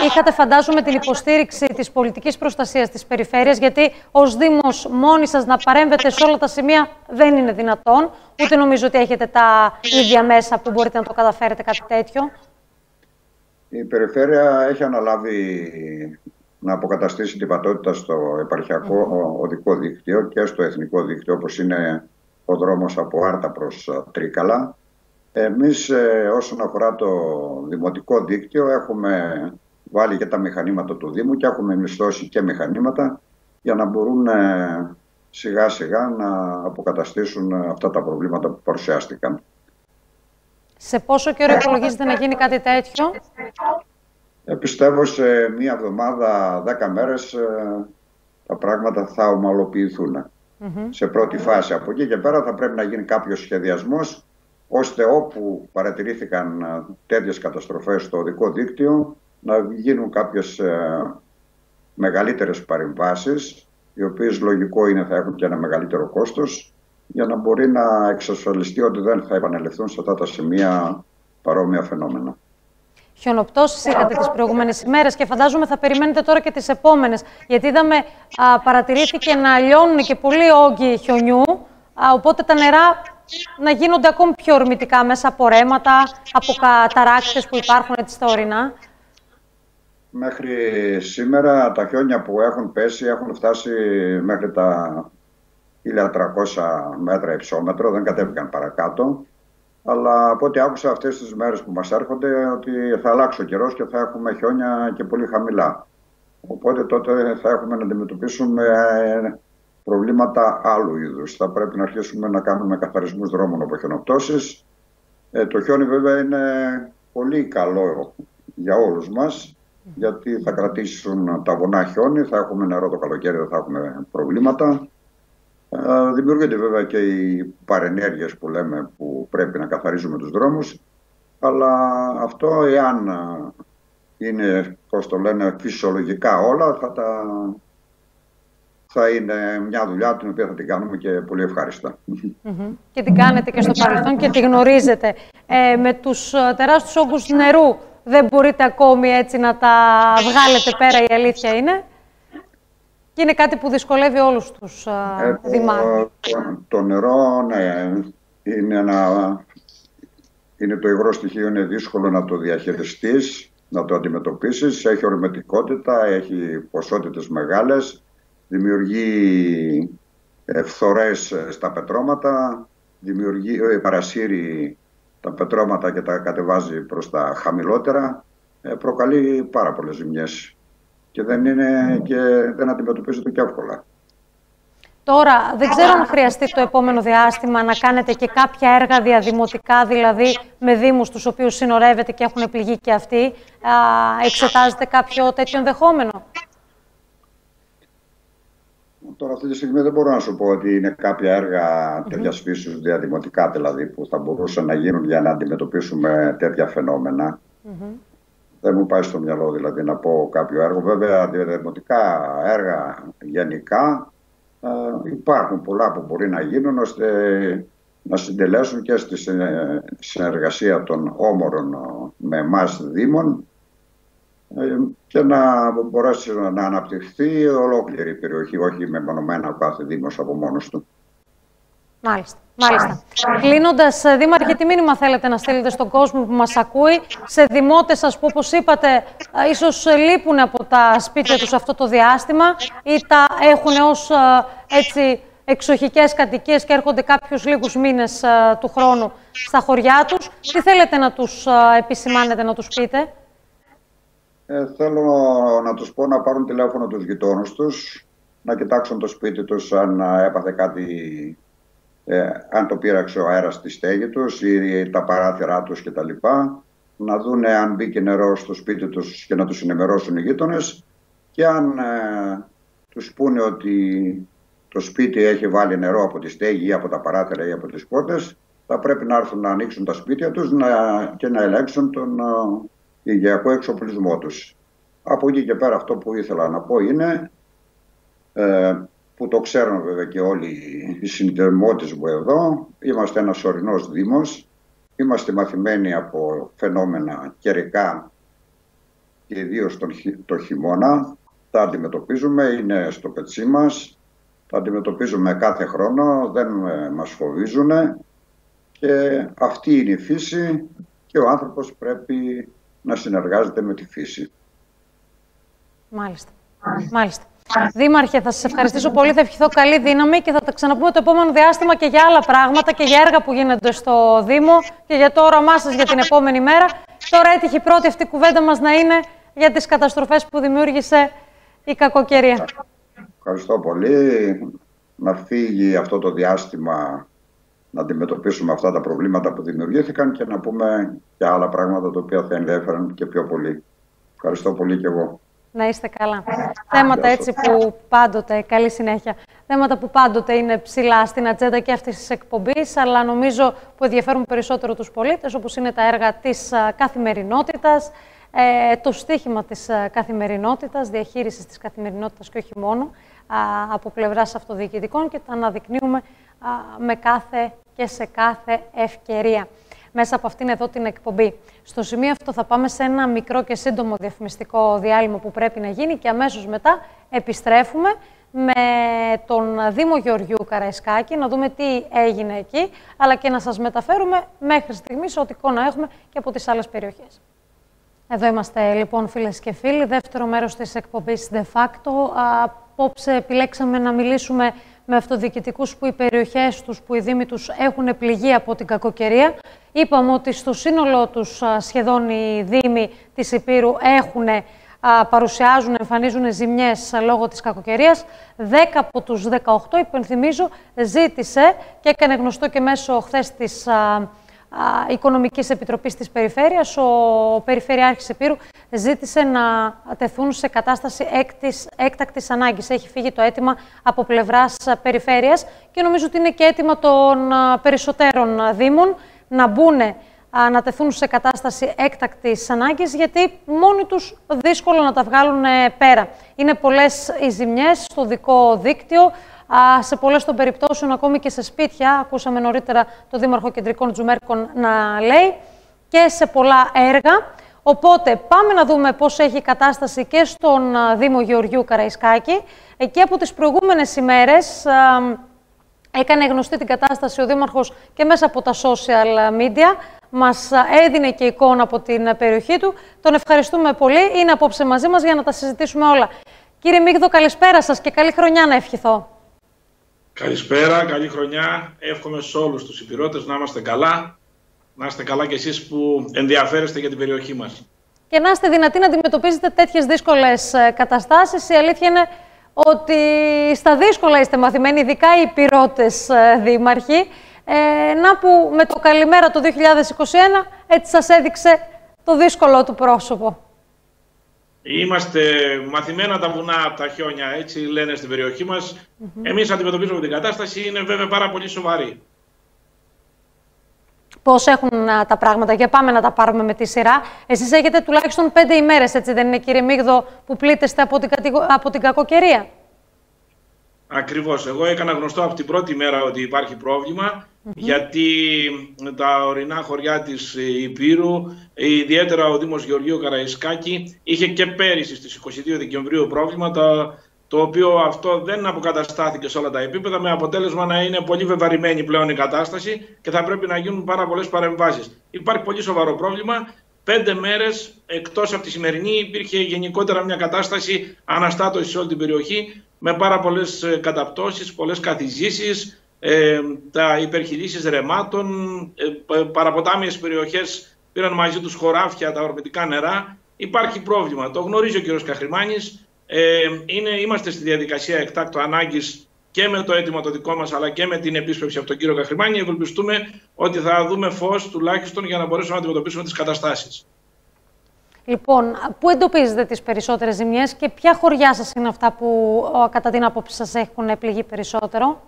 είχατε φαντάζομαι την υποστήριξη της πολιτικής προστασίας της περιφέρειας γιατί ως Δήμος μόνοι σας να παρέμβετε σε όλα τα σημεία δεν είναι δυνατόν. Ούτε νομίζω ότι έχετε τα ίδια μέσα που μπορείτε να το καταφέρετε κάτι τέτοιο. Η Περιφέρεια έχει αναλάβει να αποκαταστήσει την πατότητα στο επαρχιακό οδικό δίκτυο και στο εθνικό δίκτυο, όπως είναι ο δρόμος από Άρτα προς Τρίκαλα. Εμείς ε, όσον αφορά το δημοτικό δίκτυο έχουμε βάλει και τα μηχανήματα του Δήμου και έχουμε μισθώσει και μηχανήματα για να μπορούν ε, σιγά σιγά να αποκαταστήσουν αυτά τα προβλήματα που παρουσιάστηκαν. Σε πόσο καιρό υπολογίζεται να γίνει κάτι τέτοιο; Ε, πιστεύω σε μία εβδομάδα, δέκα μέρες, ε, τα πράγματα θα ομαλοποιηθούν. Σε πρώτη φάση. Από εκεί και πέρα θα πρέπει να γίνει κάποιος σχεδιασμός, ώστε όπου παρατηρήθηκαν ε, τέτοιες καταστροφές στο οδικό δίκτυο, να γίνουν κάποιες ε, μεγαλύτερες παρεμβάσεις, οι οποίες λογικό είναι θα έχουν και ένα μεγαλύτερο κόστος, για να μπορεί να εξασφαλιστεί ότι δεν θα επανελευθούν σε αυτά τα σημεία παρόμοια φαινόμενα. Χιονοπτώσεις είχατε τις προηγούμενες ημέρες και φαντάζομαι θα περιμένετε τώρα και τις επόμενες. Γιατί είδαμε, α, παρατηρήθηκε να λιώνουν και πολλοί όγκοι χιονιού, α, οπότε τα νερά να γίνονται ακόμη πιο ορμητικά μέσα από ρέματα, από καταράκτες που υπάρχουν έτσι στα ορεινά. Μέχρι σήμερα τα χιόνια που έχουν πέσει έχουν φτάσει μέχρι τα 1300 μέτρα υψόμετρο, δεν κατέβηκαν παρακάτω. Αλλά από ό,τι άκουσα αυτές τις μέρες που μας έρχονται ότι θα αλλάξει ο καιρός και θα έχουμε χιόνια και πολύ χαμηλά. Οπότε τότε θα έχουμε να αντιμετωπίσουμε προβλήματα άλλου είδους. Θα πρέπει να αρχίσουμε να κάνουμε καθαρισμούς δρόμων από χιονοπτώσεις. Ε, το χιόνι βέβαια είναι πολύ καλό για όλους μας γιατί θα κρατήσουν τα βουνά χιόνι, θα έχουμε νερό το καλοκαίρι, δεν θα έχουμε προβλήματα. Ε, δημιουργούνται βέβαια και οι παρενέργειες που λέμε που πρέπει να καθαρίζουμε τους δρόμους, αλλά αυτό εάν είναι, πώς το λένε, φυσιολογικά όλα, θα, τα... θα είναι μια δουλειά την οποία θα την κάνουμε και πολύ ευχάριστα. Και την κάνετε και στο παρελθόν και τη γνωρίζετε. Ε, με τους ε, τεράστιους όγκους νερού δεν μπορείτε ακόμη έτσι να τα βγάλετε πέρα, η αλήθεια είναι. Και είναι κάτι που δυσκολεύει όλους τους ε, δημάρχους. Το, το, νερό, ναι, είναι, ένα, είναι το υγρό στοιχείο, είναι δύσκολο να το διαχειριστείς, να το αντιμετωπίσεις. Έχει ορμητικότητα, έχει ποσότητες μεγάλες, δημιουργεί φθορές στα πετρώματα, δημιουργεί, ε, παρασύρει τα πετρώματα και τα κατεβάζει προς τα χαμηλότερα, ε, προκαλεί πάρα πολλές ζημιές και δεν, είναι και δεν αντιμετωπίζεται και εύκολα. Τώρα, δεν ξέρω αν χρειαστεί το επόμενο διάστημα να κάνετε και κάποια έργα διαδημοτικά, δηλαδή με δήμους τους οποίους συνορεύετε και έχουν πληγεί και αυτοί. εξετάζετε κάποιο τέτοιο ενδεχόμενο; Τώρα αυτή τη στιγμή δεν μπορώ να σου πω ότι είναι κάποια έργα τέτοιας φύσεως διαδημοτικά δηλαδή που θα μπορούσαν να γίνουν για να αντιμετωπίσουμε τέτοια φαινόμενα. Δεν μου πάει στο μυαλό δηλαδή να πω κάποιο έργο. Βέβαια διαδημοτικά έργα γενικά ε, υπάρχουν πολλά που μπορεί να γίνουν ώστε να συντελέσουν και στη συνεργασία των όμορων με εμάς Δήμων ε, και να μπορέσει να αναπτυχθεί ολόκληρη η περιοχή, όχι μεμονωμένα ο κάθε Δήμος από μόνος του. Μάλιστα. Μάλιστα. Κλείνοντας, ε, Δήμαρχε, τι μήνυμα θέλετε να στείλετε στον κόσμο που μας ακούει, σε δημότες σα που, όπως είπατε, ε, ίσως λείπουν από τα σπίτια τους αυτό το διάστημα ή τα έχουν ως έτσι εξοχικές κατοικίες και έρχονται κάποιους λίγους μήνες του χρόνου στα χωριά τους; Τι θέλετε να τους επισημάνετε, να τους πείτε; Ε, θέλω να τους πω να πάρουν τηλέφωνο τους γειτόνους τους, να κοιτάξουν το σπίτι τους αν έπαθε κάτι, ε, αν το πήραξε ο αέρας στη στέγη τους ή τα παράθυρά τους κτλ. Να δουν αν μπήκε νερό στο σπίτι τους και να τους ενημερώσουν οι γείτονες και αν ε, τους πούνε ότι το σπίτι έχει βάλει νερό από τη στέγη ή από τα παράθυρα ή από τις πόρτες, θα πρέπει να έρθουν να ανοίξουν τα σπίτια τους να, και να ελέγξουν τον υγειακό εξοπλισμό τους. Από εκεί και πέρα αυτό που ήθελα να πω είναι, ε, που το ξέρουν βέβαια και όλοι οι συνδεμότες μου εδώ, είμαστε ένας ορεινός δήμος, είμαστε μαθημένοι από φαινόμενα καιρικά και ιδίως τον, το χειμώνα, τα αντιμετωπίζουμε, είναι στο πετσί μας, τα αντιμετωπίζουμε κάθε χρόνο, δεν ε, μας φοβίζουν και αυτή είναι η φύση και ο άνθρωπος πρέπει να συνεργάζεται με τη φύση. Μάλιστα. Μάλιστα. Δήμαρχε, θα σας ευχαριστήσω πολύ. Θα ευχηθώ καλή δύναμη και θα τα ξαναπούμε το επόμενο διάστημα και για άλλα πράγματα και για έργα που γίνονται στο Δήμο και για το όραμά σας για την επόμενη μέρα. Τώρα έτυχε η πρώτη αυτή κουβέντα μας να είναι για τις καταστροφές που δημιούργησε η κακοκαιρία. Ευχαριστώ πολύ. Να φύγει αυτό το διάστημα να αντιμετωπίσουμε αυτά τα προβλήματα που δημιουργήθηκαν και να πούμε και άλλα πράγματα τα οποία θα ενδιαφέρουν και πιο πολύ. Ευχαριστώ πολύ και εγώ. Να είστε καλά. Θέματα έτσι που πάντοτε, καλή συνέχεια, θέματα που πάντοτε είναι ψηλά στην ατζέντα και αυτής της εκπομπής, αλλά νομίζω που ενδιαφέρουν περισσότερο τους πολίτες, όπως είναι τα έργα της καθημερινότητας, ε, το στίχημα της καθημερινότητας, διαχείρισης της καθημερινότητας και όχι μόνο από πλευράς αυτοδιοικητικών και τα αναδεικνύουμε με κάθε και σε κάθε ευκαιρία μέσα από αυτήν εδώ την εκπομπή. Στο σημείο αυτό θα πάμε σε ένα μικρό και σύντομο διαφημιστικό διάλειμμα που πρέπει να γίνει και αμέσως μετά επιστρέφουμε με τον Δήμο Γεωργιού Καραϊσκάκη, να δούμε τι έγινε εκεί, αλλά και να σας μεταφέρουμε μέχρι στιγμής ό,τι εικόνα έχουμε και από τις άλλες περιοχές. Εδώ είμαστε λοιπόν φίλες και φίλοι, δεύτερο μέρος της εκπομπής De facto. Απόψε επιλέξαμε να μιλήσουμε με αυτοδιοικητικούς που οι περιοχές τους, που οι δήμοι τους έχουν πληγεί από την κακοκαιρία. Είπαμε ότι στο σύνολό τους σχεδόν οι δήμοι της Υπήρου έχουν, παρουσιάζουν, εμφανίζουν ζημιές λόγω της κακοκαιρίας. 10 από τους 18, υπενθυμίζω, ζήτησε και έκανε γνωστό και μέσω χθες της Οικονομικής Επιτροπής της Περιφέρειας, ο Περιφερειάρχης Επίρου ζήτησε να τεθούν σε κατάσταση έκτης, έκτακτης ανάγκης. Έχει φύγει το αίτημα από πλευράς Περιφέρειας και νομίζω ότι είναι και αίτημα των περισσότερων Δήμων να μπουν να τεθούν σε κατάσταση έκτακτης ανάγκης, γιατί μόνοι τους δύσκολο να τα βγάλουν ε, πέρα. Είναι πολλές οι ζημιές στο δικό δίκτυο, σε πολλές των περιπτώσεων, ακόμη και σε σπίτια, ακούσαμε νωρίτερα το Δήμαρχο Κεντρικών Τζουμέρκων να λέει, και σε πολλά έργα. Οπότε πάμε να δούμε πώς έχει η κατάσταση και στον Δήμο Γεωργιού Καραϊσκάκη. Εκεί από τις προηγούμενες ημέρες έκανε γνωστή την κατάσταση ο Δήμαρχος και μέσα από τα social media. Μας έδινε και εικόνα από την περιοχή του. Τον ευχαριστούμε πολύ. Είναι απόψε μαζί μας για να τα συζητήσουμε όλα. Κύριε Μίγδο, καλησπέρα σας και καλή χρονιά να ευχηθώ. Καλησπέρα, καλή χρονιά. Εύχομαι σε όλους τους υπηρώτες να είμαστε καλά. Να είστε καλά κι εσείς που ενδιαφέρεστε για την περιοχή μας. Και να είστε δυνατοί να αντιμετωπίζετε τέτοιες δύσκολες ε, καταστάσεις. Η αλήθεια είναι ότι στα δύσκολα είστε μαθημένοι, ειδικά οι υπηρώτες ε, δήμαρχοι. Ε, να που με το καλημέρα το 2021 έτσι σας έδειξε το δύσκολο του πρόσωπο. Είμαστε μαθημένα τα βουνά από τα χιόνια, έτσι λένε στην περιοχή μας. Mm -hmm. Εμείς αντιμετωπίζουμε την κατάσταση, είναι βέβαια πάρα πολύ σοβαρή. Πώς έχουν τα πράγματα, για πάμε να τα πάρουμε με τη σειρά. Εσείς έχετε τουλάχιστον πέντε ημέρες, έτσι δεν είναι κύριε Μίγδο, που πλήττεστε από την, από την κακοκαιρία; Ακριβώς. Εγώ έκανα γνωστό από την πρώτη μέρα ότι υπάρχει πρόβλημα γιατί τα ορεινά χωριά της Υπήρου, ιδιαίτερα ο Δήμος Γεωργίου Καραϊσκάκη, είχε και πέρυσι στις 22 Δεκεμβρίου πρόβλημα, το οποίο αυτό δεν αποκαταστάθηκε σε όλα τα επίπεδα, με αποτέλεσμα να είναι πολύ βεβαρημένη πλέον η κατάσταση και θα πρέπει να γίνουν πάρα πολλές παρεμβάσεις. Υπάρχει πολύ σοβαρό πρόβλημα. Πέντε μέρες εκτός από τη σημερινή υπήρχε γενικότερα μια κατάσταση αναστάτωσης σε όλη την περιοχή με πάρα πολλές καταπτώσεις, πολλές καθιζήσει, ε, τα υπερχιλήσεις ρεμάτων, ε, παραποτάμιες περιοχές πήραν μαζί τους χωράφια, τα ορμητικά νερά. Υπάρχει πρόβλημα. Το γνωρίζει ο κ. Καχρημάνης. Ε, είναι, είμαστε στη διαδικασία εκτάκτου ανάγκης και με το αίτημα το δικό μας αλλά και με την επίσπευση από τον κύριο Καχρημάνη ευελπιστούμε ότι θα δούμε φως τουλάχιστον για να μπορέσουμε να αντιμετωπίσουμε τις καταστάσεις. Λοιπόν, πού εντοπίζετε τις περισσότερες ζημιές και ποια χωριά σας είναι αυτά που κατά την άποψη σας έχουν πληγεί περισσότερο;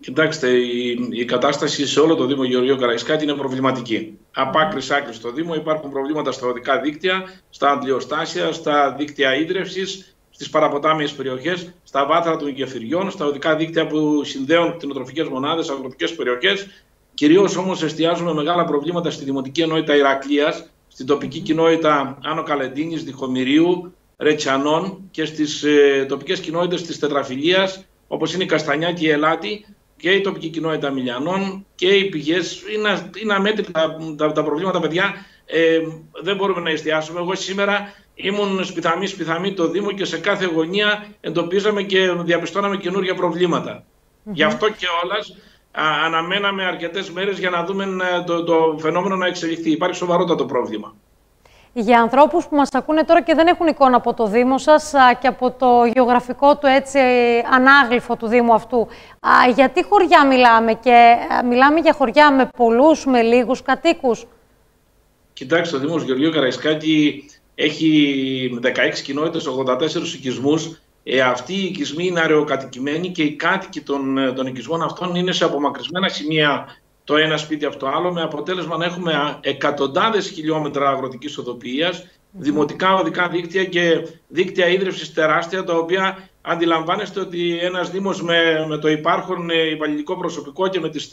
Κοιτάξτε, η, η κατάσταση σε όλο το Δήμο Γεωργίου Καραϊσκάτη είναι προβληματική. Από άκρη άκρη στο Δήμο υπάρχουν προβλήματα στα οδικά δίκτυα, στα αντλιοστάσια, στα δίκτυα ίδρυυση, στις παραποτάμιες περιοχές, στα βάθρα των γεφυριών, στα οδικά δίκτυα που συνδέουν κτηνοτροφικές μονάδες, αγροτικές περιοχές. Κυρίως όμως εστιάζουμε μεγάλα προβλήματα στη δημοτική ενότητα Ηρακλείας, στην τοπική κοινότητα Άνω Καλεντίνης, Διχομηρίου, Ρετσανών και στις ε, τοπικές κοινότητες της Τετραφιλία, όπως είναι η Καστανιά και η Ελάτη, και η τοπική κοινότητα Μιλιανών και οι πηγές. Είναι, είναι αμέτρητα τα, τα, προβλήματα, παιδιά. Ε, δεν μπορούμε να εστιάσουμε. Εγώ σήμερα ήμουν σπιθαμή, σπιθαμή το Δήμο και σε κάθε γωνία εντοπίζαμε και διαπιστώναμε καινούργια προβλήματα. Mm -hmm. Γι' αυτό και όλας αναμέναμε αρκετές μέρες για να δούμε ε, το, το φαινόμενο να εξελιχθεί. Υπάρχει σοβαρότατο πρόβλημα για ανθρώπους που μας ακούνε τώρα και δεν έχουν εικόνα από το Δήμο σας και από το γεωγραφικό του έτσι ανάγλυφο του Δήμου αυτού. Γιατί χωριά μιλάμε και μιλάμε για χωριά με πολλούς, με λίγους κατοίκους; Κοιτάξτε, ο Δήμος Γεωργίου Καραϊσκάκη έχει 16 κοινότητες, 84 οικισμούς. Ε, αυτοί οι οικισμοί είναι αραιοκατοικημένοι και οι κάτοικοι των, των οικισμών αυτών είναι σε απομακρυσμένα σημεία το ένα σπίτι από το άλλο, με αποτέλεσμα να έχουμε εκατοντάδες χιλιόμετρα αγροτικής οδοποιίας, δημοτικά οδικά δίκτυα και δίκτυα ίδρυυσης τεράστια, τα οποία αντιλαμβάνεστε ότι ένας Δήμος με, με το υπάρχον υπαλληλικό προσωπικό και με, τις,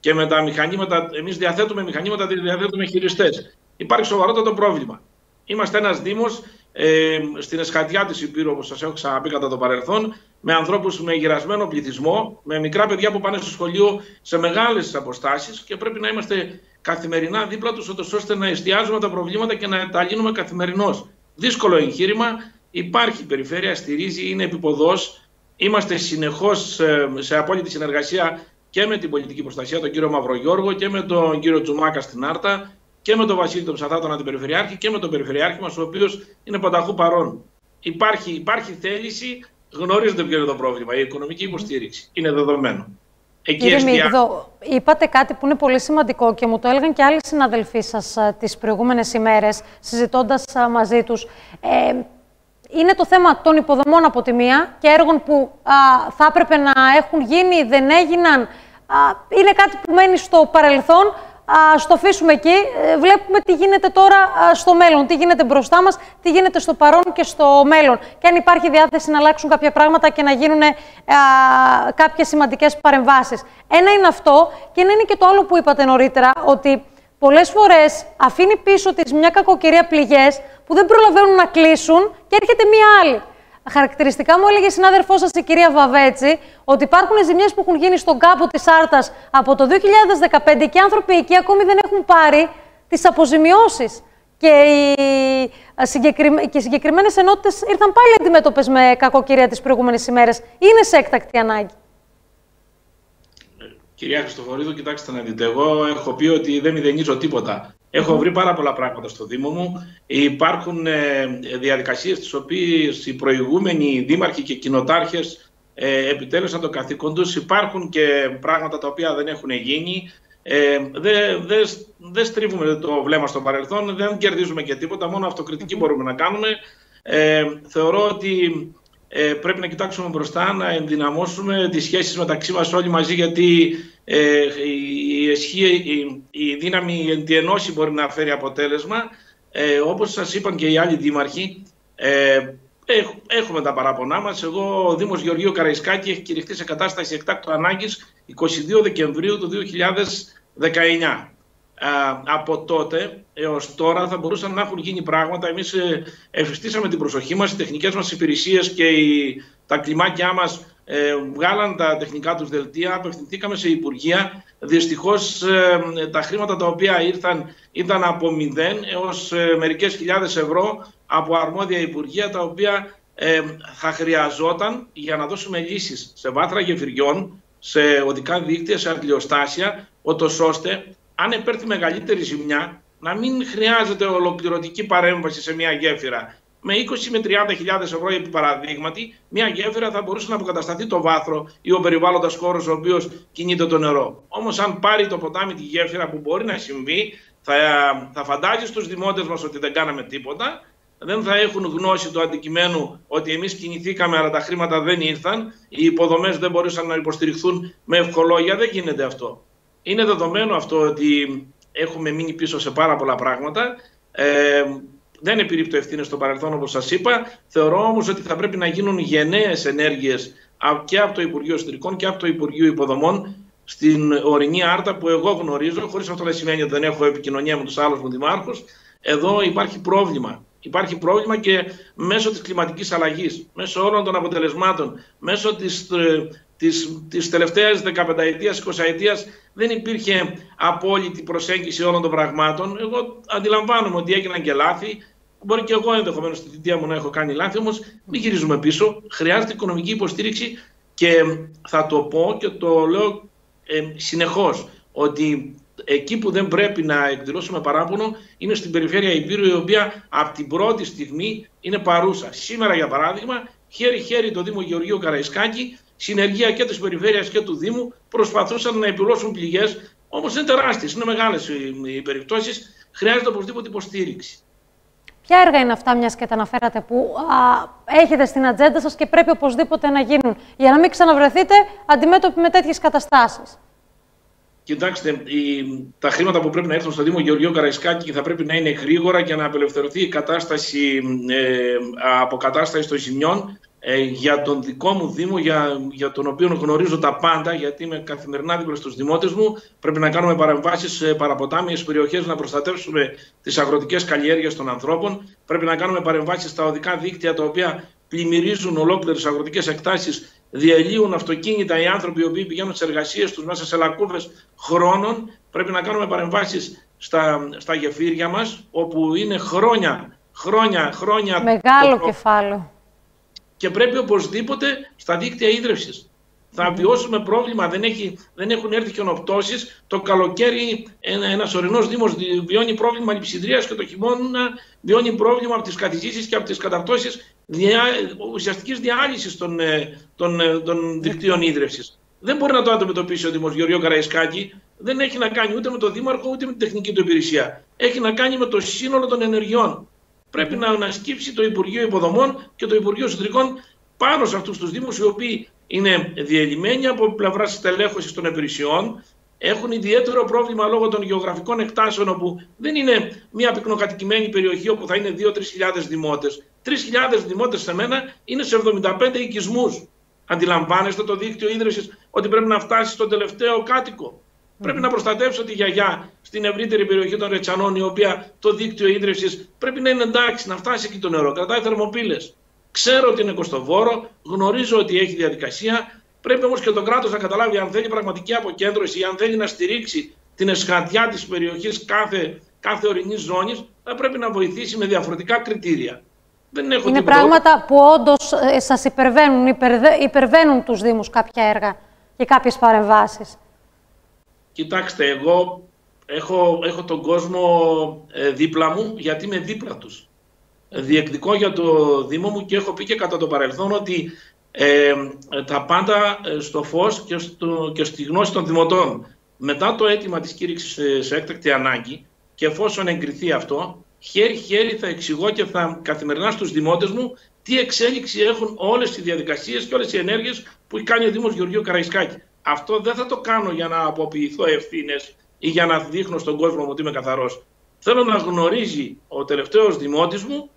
και με τα μηχανήματα, εμείς διαθέτουμε μηχανήματα, διαθέτουμε χειριστές. Υπάρχει σοβαρότατο πρόβλημα. Είμαστε ένας Δήμος ε, στην εσχατιά της Υπήρου, όπως σας έχω ξαναπεί κατά το παρελθόν, με ανθρώπους με γυρασμένο πληθυσμό, με μικρά παιδιά που πάνε στο σχολείο σε μεγάλες αποστάσεις και πρέπει να είμαστε καθημερινά δίπλα τους, ώστε να εστιάζουμε τα προβλήματα και να τα λύνουμε καθημερινώς. Δύσκολο εγχείρημα, υπάρχει περιφέρεια, στηρίζει, είναι επιποδός. Είμαστε συνεχώς ε, σε απόλυτη συνεργασία και με την πολιτική προστασία, τον κύριο Μαυρογιώργο και με τον κύριο Τζουμάκα στην Άρτα και με τον Βασίλη τον Ψαθά, τον Αντιπεριφερειάρχη και με τον Περιφερειάρχη μας, ο οποίος είναι πανταχού παρόν. Υπάρχει, υπάρχει θέληση, γνωρίζετε ποιο είναι το πρόβλημα, η οικονομική υποστήριξη. Είναι δεδομένο. Εκεί Κύριε Μίγδο, είπατε κάτι που είναι πολύ σημαντικό και μου το έλεγαν και άλλοι συναδελφοί σας τις προηγούμενες ημέρες, συζητώντας μαζί τους. Ε, είναι το θέμα των υποδομών από τη μία και έργων που θα έπρεπε να έχουν γίνει, δεν έγιναν. είναι κάτι που μένει στο παρελθόν ας το αφήσουμε εκεί. Ε, βλέπουμε τι γίνεται τώρα στο μέλλον, τι γίνεται μπροστά μας, τι γίνεται στο παρόν και στο μέλλον. Και αν υπάρχει διάθεση να αλλάξουν κάποια πράγματα και να γίνουν α, κάποιες σημαντικές παρεμβάσεις. Ένα είναι αυτό και ένα είναι και το άλλο που είπατε νωρίτερα, ότι πολλές φορές αφήνει πίσω της μια κακοκαιρία πληγές που δεν προλαβαίνουν να κλείσουν και έρχεται μία άλλη. Χαρακτηριστικά μου έλεγε η συνάδελφός σας, η κυρία Βαβέτσι, ότι υπάρχουν ζημιές που έχουν γίνει στον κάπο της Άρτα από το 2015 και οι άνθρωποι εκεί ακόμη δεν έχουν πάρει τις αποζημιώσεις. Και οι, συγκεκριμέ... και οι συγκεκριμένες ενότητες ήρθαν πάλι αντιμέτωπες με κακοκαιρία τις προηγούμενες ημέρες. Είναι σε έκτακτη ανάγκη. Κυρία Χριστοφορίδου, κοιτάξτε να δείτε. Εγώ έχω πει ότι δεν μηδενίζω τίποτα. Έχω βρει πάρα πολλά πράγματα στο Δήμο μου. Υπάρχουν ε, διαδικασίες τις οποίες οι προηγούμενοι δήμαρχοι και κοινοτάρχες ε, επιτέλεσαν το καθήκον τους. Υπάρχουν και πράγματα τα οποία δεν έχουν γίνει. Ε, δεν δες, δες στρίβουμε το βλέμμα στο παρελθόν, δεν κερδίζουμε και τίποτα, μόνο αυτοκριτική μπορούμε να κάνουμε. Ε, θεωρώ ότι ε, πρέπει να κοιτάξουμε μπροστά, να ενδυναμώσουμε τις σχέσεις μεταξύ μας όλοι μαζί, γιατί ε, η, η, η δύναμη εντιενώση μπορεί να φέρει αποτέλεσμα. Ε, όπως σας είπαν και οι άλλοι δήμαρχοι, ε, έχουμε τα παράπονά μας. Εγώ, ο Δήμος Γεωργίου Καραϊσκάκη έχει κηρυχθεί σε κατάσταση εκτάκτου ανάγκης 22 Δεκεμβρίου του 2019 από τότε έως τώρα θα μπορούσαν να έχουν γίνει πράγματα. Εμείς ε, εφιστήσαμε την προσοχή μας, οι τεχνικές μας υπηρεσίες και οι, τα κλιμάκια μας ε, βγάλαν τα τεχνικά τους δελτία, απευθυνθήκαμε σε υπουργεία. Δυστυχώς ε, τα χρήματα τα οποία ήρθαν ήταν από μηδέν έως ε, μερικές χιλιάδες ευρώ από αρμόδια υπουργεία τα οποία ε, θα χρειαζόταν για να δώσουμε λύσεις σε βάθρα γεφυριών, σε οδικά δίκτυα, σε αντιλιοστάσια, ώστε αν επέρθει μεγαλύτερη ζημιά, να μην χρειάζεται ολοκληρωτική παρέμβαση σε μια γέφυρα. Με 20 με 30 ευρώ επί παραδείγματι, μια γέφυρα θα μπορούσε να αποκατασταθεί το βάθρο ή ο περιβάλλοντας χώρος ο οποίος κινείται το νερό. Όμως, αν πάρει το ποτάμι τη γέφυρα που μπορεί να συμβεί, θα, θα φαντάζεις στου δημότες μας ότι δεν κάναμε τίποτα, δεν θα έχουν γνώση του αντικειμένου ότι εμείς κινηθήκαμε, αλλά τα χρήματα δεν ήρθαν, οι υποδομές δεν μπορούσαν να υποστηριχθούν με ευχολόγια. Δεν γίνεται αυτό. Είναι δεδομένο αυτό ότι έχουμε μείνει πίσω σε πάρα πολλά πράγματα. Ε, δεν επιρρύπτω ευθύνες στο παρελθόν, όπως σας είπα. Θεωρώ όμως ότι θα πρέπει να γίνουν γενναίες ενέργειες και από το Υπουργείο Εσωτερικών και από το Υπουργείο Υποδομών στην ορεινή Άρτα που εγώ γνωρίζω, χωρίς αυτό να σημαίνει ότι δεν έχω επικοινωνία με τους άλλους μου δημάρχους. Εδώ υπάρχει πρόβλημα. Υπάρχει πρόβλημα και μέσω της κλιματικής αλλαγής, μέσω όλων των αποτελεσμάτων, μέσω της ε, της, της τελευταίας 15 ετίας, 20 ετίας δεν υπήρχε απόλυτη προσέγγιση όλων των πραγμάτων. Εγώ αντιλαμβάνομαι ότι έγιναν και λάθη. Μπορεί και εγώ ενδεχομένως στη θητεία μου να έχω κάνει λάθη, όμως μην γυρίζουμε πίσω. Χρειάζεται οικονομική υποστήριξη και θα το πω και το λέω ε, συνεχώς ότι εκεί που δεν πρέπει να εκδηλώσουμε παράπονο είναι στην περιφέρεια Υπήρου, η οποία από την πρώτη στιγμή είναι παρούσα. Σήμερα, για παράδειγμα, χέρι-χέρι το Δήμο Γεωργίου Καραϊσκάκη συνεργεία και της περιφέρειας και του Δήμου προσπαθούσαν να επιλώσουν πληγές. Όμως είναι τεράστιες, είναι μεγάλες οι περιπτώσεις. Χρειάζεται οπωσδήποτε υποστήριξη. Ποια έργα είναι αυτά, μιας και τα αναφέρατε, που α, έχετε στην ατζέντα σας και πρέπει οπωσδήποτε να γίνουν, για να μην ξαναβρεθείτε αντιμέτωποι με τέτοιες καταστάσεις; Κοιτάξτε, η, τα χρήματα που πρέπει να έρθουν στο Δήμο Γεωργίου Καραϊσκάκη και θα πρέπει να είναι γρήγορα για να απελευθερωθεί η κατάσταση ε, αποκατάσταση των ζημιών ε, για τον δικό μου Δήμο, για, για τον οποίο γνωρίζω τα πάντα, γιατί είμαι καθημερινά δίπλα στους δημότες μου. Πρέπει να κάνουμε παρεμβάσεις σε παραποτάμιες περιοχές, να προστατεύσουμε τις αγροτικές καλλιέργειες των ανθρώπων. Πρέπει να κάνουμε παρεμβάσεις στα οδικά δίκτυα, τα οποία πλημμυρίζουν ολόκληρες αγροτικές εκτάσεις, διαλύουν αυτοκίνητα οι άνθρωποι οι οποίοι πηγαίνουν στις εργασίες τους μέσα σε λακκούβες χρόνων. Πρέπει να κάνουμε παρεμβάσεις στα, στα γεφύρια μας, όπου είναι χρόνια, χρόνια, χρόνια... Μεγάλο κεφάλαιο και πρέπει οπωσδήποτε στα δίκτυα ίδρυυση. Θα βιώσουμε πρόβλημα, δεν, έχει, δεν έχουν έρθει χιονοπτώσει. Το καλοκαίρι ένα, ένας ορεινός Δήμος βιώνει πρόβλημα λειψιδρίας και το χειμώνα βιώνει πρόβλημα από τις καθηγήσεις και από τις καταρτώσει δια, ουσιαστικής διάλυσης των, ε, των, ε, των δικτύων ίδρυυση. δεν μπορεί να το αντιμετωπίσει ο Δήμος Γεωργιό Καραϊσκάκη. Δεν έχει να κάνει ούτε με το Δήμαρχο ούτε με την τεχνική του υπηρεσία. Έχει να κάνει με το σύνολο των ενεργειών. Πρέπει να ανασκύψει το Υπουργείο Υποδομών και το Υπουργείο Εσωτερικών πάνω σε αυτούς τους Δήμους, οι οποίοι είναι διελειμμένοι από πλευράς στελέχωσης των υπηρεσιών, έχουν ιδιαίτερο πρόβλημα λόγω των γεωγραφικών εκτάσεων, όπου δεν είναι μια πυκνοκατοικημένη περιοχή όπου θα είναι 2-3 χιλιάδες δημότες. 3.000 δημότες σε μένα είναι σε 75 οικισμούς. Αντιλαμβάνεστε το δίκτυο ίδρυσης ότι πρέπει να φτάσει στον τελευταίο κάτοικο. Πρέπει να προστατεύσω τη γιαγιά στην ευρύτερη περιοχή των Ρετσανών, η οποία το δίκτυο ίδρυυσης πρέπει να είναι εντάξει, να φτάσει εκεί το νερό. Κρατάει θερμοπύλες. Ξέρω ότι είναι κοστοβόρο, γνωρίζω ότι έχει διαδικασία. Πρέπει όμως και το κράτος να καταλάβει αν θέλει πραγματική αποκέντρωση ή αν θέλει να στηρίξει την εσχατιά της περιοχής κάθε, κάθε ορεινής ζώνης, θα πρέπει να βοηθήσει με διαφορετικά κριτήρια. Δεν έχω είναι πράγματα που όντως ε, σας υπερβαίνουν, υπερβαίνουν τους Δήμους κάποια έργα και κάποιες παρεμβάσεις. Κοιτάξτε, εγώ έχω, έχω τον κόσμο ε, δίπλα μου γιατί είμαι δίπλα τους. Διεκδικώ για το Δήμο μου και έχω πει και κατά το παρελθόν ότι ε, τα πάντα ε, στο φως και, στο, και στη γνώση των δημοτών. Μετά το αίτημα της κήρυξης σε, σε έκτακτη ανάγκη και εφόσον εγκριθεί αυτό, χέρι-χέρι θα εξηγώ και θα καθημερινά στους δημότες μου τι εξέλιξη έχουν όλες οι διαδικασίες και όλες οι ενέργειες που κάνει ο Δήμος Γεωργίου Καραϊσκάκη. Αυτό δεν θα το κάνω για να αποποιηθώ ευθύνες ή για να δείχνω στον κόσμο μου ότι είμαι καθαρός. Θέλω να γνωρίζει ο τελευταίος δημότης μου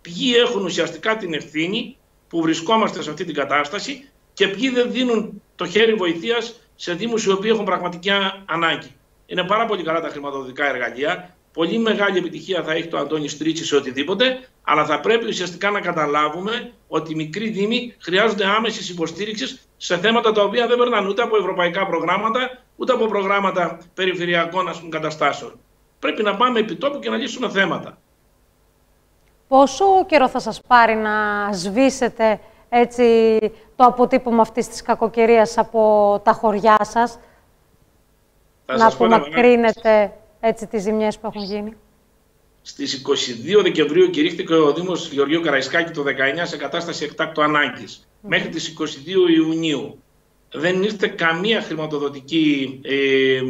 ποιοι έχουν ουσιαστικά την ευθύνη που βρισκόμαστε σε αυτή την κατάσταση και ποιοι δεν δίνουν το χέρι βοηθείας σε Δήμους οι οποίοι έχουν πραγματική ανάγκη. Είναι πάρα πολύ καλά τα χρηματοδοτικά εργαλεία. Πολύ μεγάλη επιτυχία θα έχει το Αντώνη Στρίτσι σε οτιδήποτε, αλλά θα πρέπει ουσιαστικά να καταλάβουμε ότι οι μικροί Δήμοι χρειάζονται άμεσης υποστήριξης σε θέματα τα οποία δεν περνάνε ούτε από ευρωπαϊκά προγράμματα, ούτε από προγράμματα περιφερειακών ας πούμε, καταστάσεων. Πρέπει να πάμε επί τόπου και να λύσουμε θέματα. Πόσο καιρό θα σας πάρει να σβήσετε έτσι, το αποτύπωμα αυτής της κακοκαιρίας από τα χωριά σας, θα να απομακρύνετε έτσι τις ζημιές που έχουν γίνει. Στις 22 Δεκεμβρίου κηρύχθηκε ο Δήμος Γεωργίου Καραϊσκάκη το 19 σε κατάσταση εκτάκτου ανάγκης. Μέχρι τις 22 Ιουνίου δεν ήρθε καμία χρηματοδοτική, ε,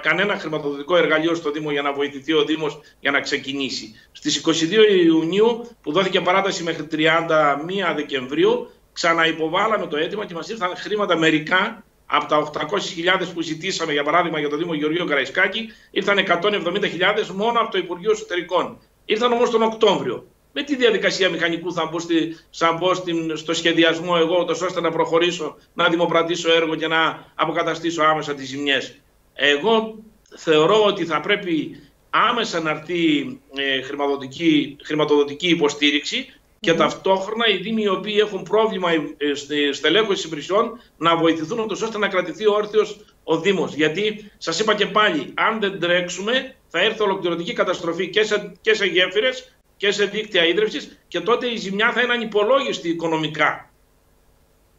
κανένα χρηματοδοτικό εργαλείο στο Δήμο για να βοηθηθεί ο Δήμος για να ξεκινήσει. Στις 22 Ιουνίου που δόθηκε παράταση μέχρι 31 Δεκεμβρίου ξαναυποβάλαμε το αίτημα και μας ήρθαν χρήματα μερικά από τα 800.000 που ζητήσαμε, για παράδειγμα, για το Δήμο Γεωργίου Καραϊσκάκη, ήρθαν 170.000 μόνο από το Υπουργείο Εσωτερικών. Ήρθαν όμως τον Οκτώβριο. Με τη διαδικασία μηχανικού θα μπω, στη, θα μπω στην, στο σχεδιασμό εγώ, ώστε να προχωρήσω, να δημοπρατήσω έργο και να αποκαταστήσω άμεσα τις ζημιές. Εγώ θεωρώ ότι θα πρέπει άμεσα να έρθει ε, χρηματοδοτική, χρηματοδοτική υποστήριξη και ταυτόχρονα οι Δήμοι οι οποίοι έχουν πρόβλημα ε, στη στελέχωση υπηρεσιών να βοηθηθούν ώστε να κρατηθεί όρθιος ο Δήμος. Γιατί σας είπα και πάλι, αν δεν τρέξουμε, θα έρθει ολοκληρωτική καταστροφή και σε, και σε γέφυρες και σε δίκτυα ίδρυυσης και τότε η ζημιά θα είναι ανυπολόγιστη οικονομικά.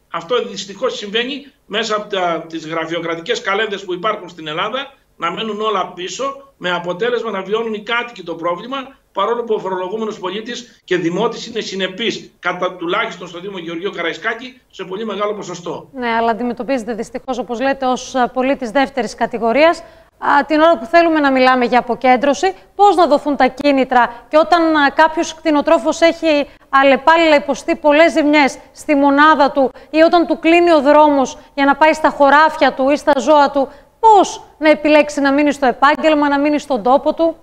Αυτό δυστυχώς συμβαίνει μέσα από τις γραφειοκρατικές καλένδες που υπάρχουν στην Ελλάδα να μένουν όλα πίσω με αποτέλεσμα να βιώνουν οι κάτοικοι το πρόβλημα παρόλο που ο φορολογούμενος πολίτης και δημότης είναι συνεπής, κατά τουλάχιστον στο Δήμο Γεωργίου Καραϊσκάκη, σε πολύ μεγάλο ποσοστό. Ναι, αλλά αντιμετωπίζεται δυστυχώς, όπως λέτε, ως πολίτης δεύτερης κατηγορίας. Την ώρα που θέλουμε να μιλάμε για αποκέντρωση, πώς να δοθούν τα κίνητρα και όταν κάποιος κτηνοτρόφος έχει αλλεπάλληλα υποστεί πολλές ζημιές στη μονάδα του ή όταν του κλείνει ο δρόμος για να πάει στα χωράφια του ή στα ζώα του, πώς να επιλέξεις να μείνεις στο επάγγελμα, να μείνεις στον τόπο του;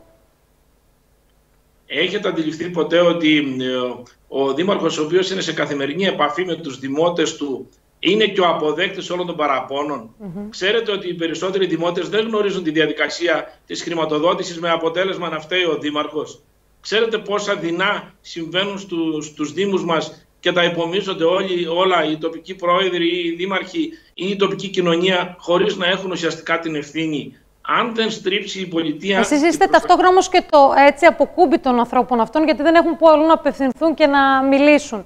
Έχετε αντιληφθεί ποτέ ότι ε, ο Δήμαρχος ο οποίος είναι σε καθημερινή επαφή με τους δημότες του είναι και ο αποδέκτης όλων των παραπώνων; Ξέρετε ότι οι περισσότεροι δημότες δεν γνωρίζουν τη διαδικασία της χρηματοδότησης με αποτέλεσμα να φταίει ο Δήμαρχος; Ξέρετε πόσα δεινά συμβαίνουν στους, στους Δήμους μας και τα υπομίζονται όλοι, όλα οι τοπικοί πρόεδροι, οι δήμαρχοι ή η τοπική κοινωνία χωρίς να έχουν ουσιαστικά την ευθύνη αν δεν στρίψει η πολιτεία. Εσείς είστε ταυτόχρονα και το έτσι αποκούμπι των ανθρώπων αυτών, γιατί δεν έχουν που αλλού να απευθυνθούν και να μιλήσουν.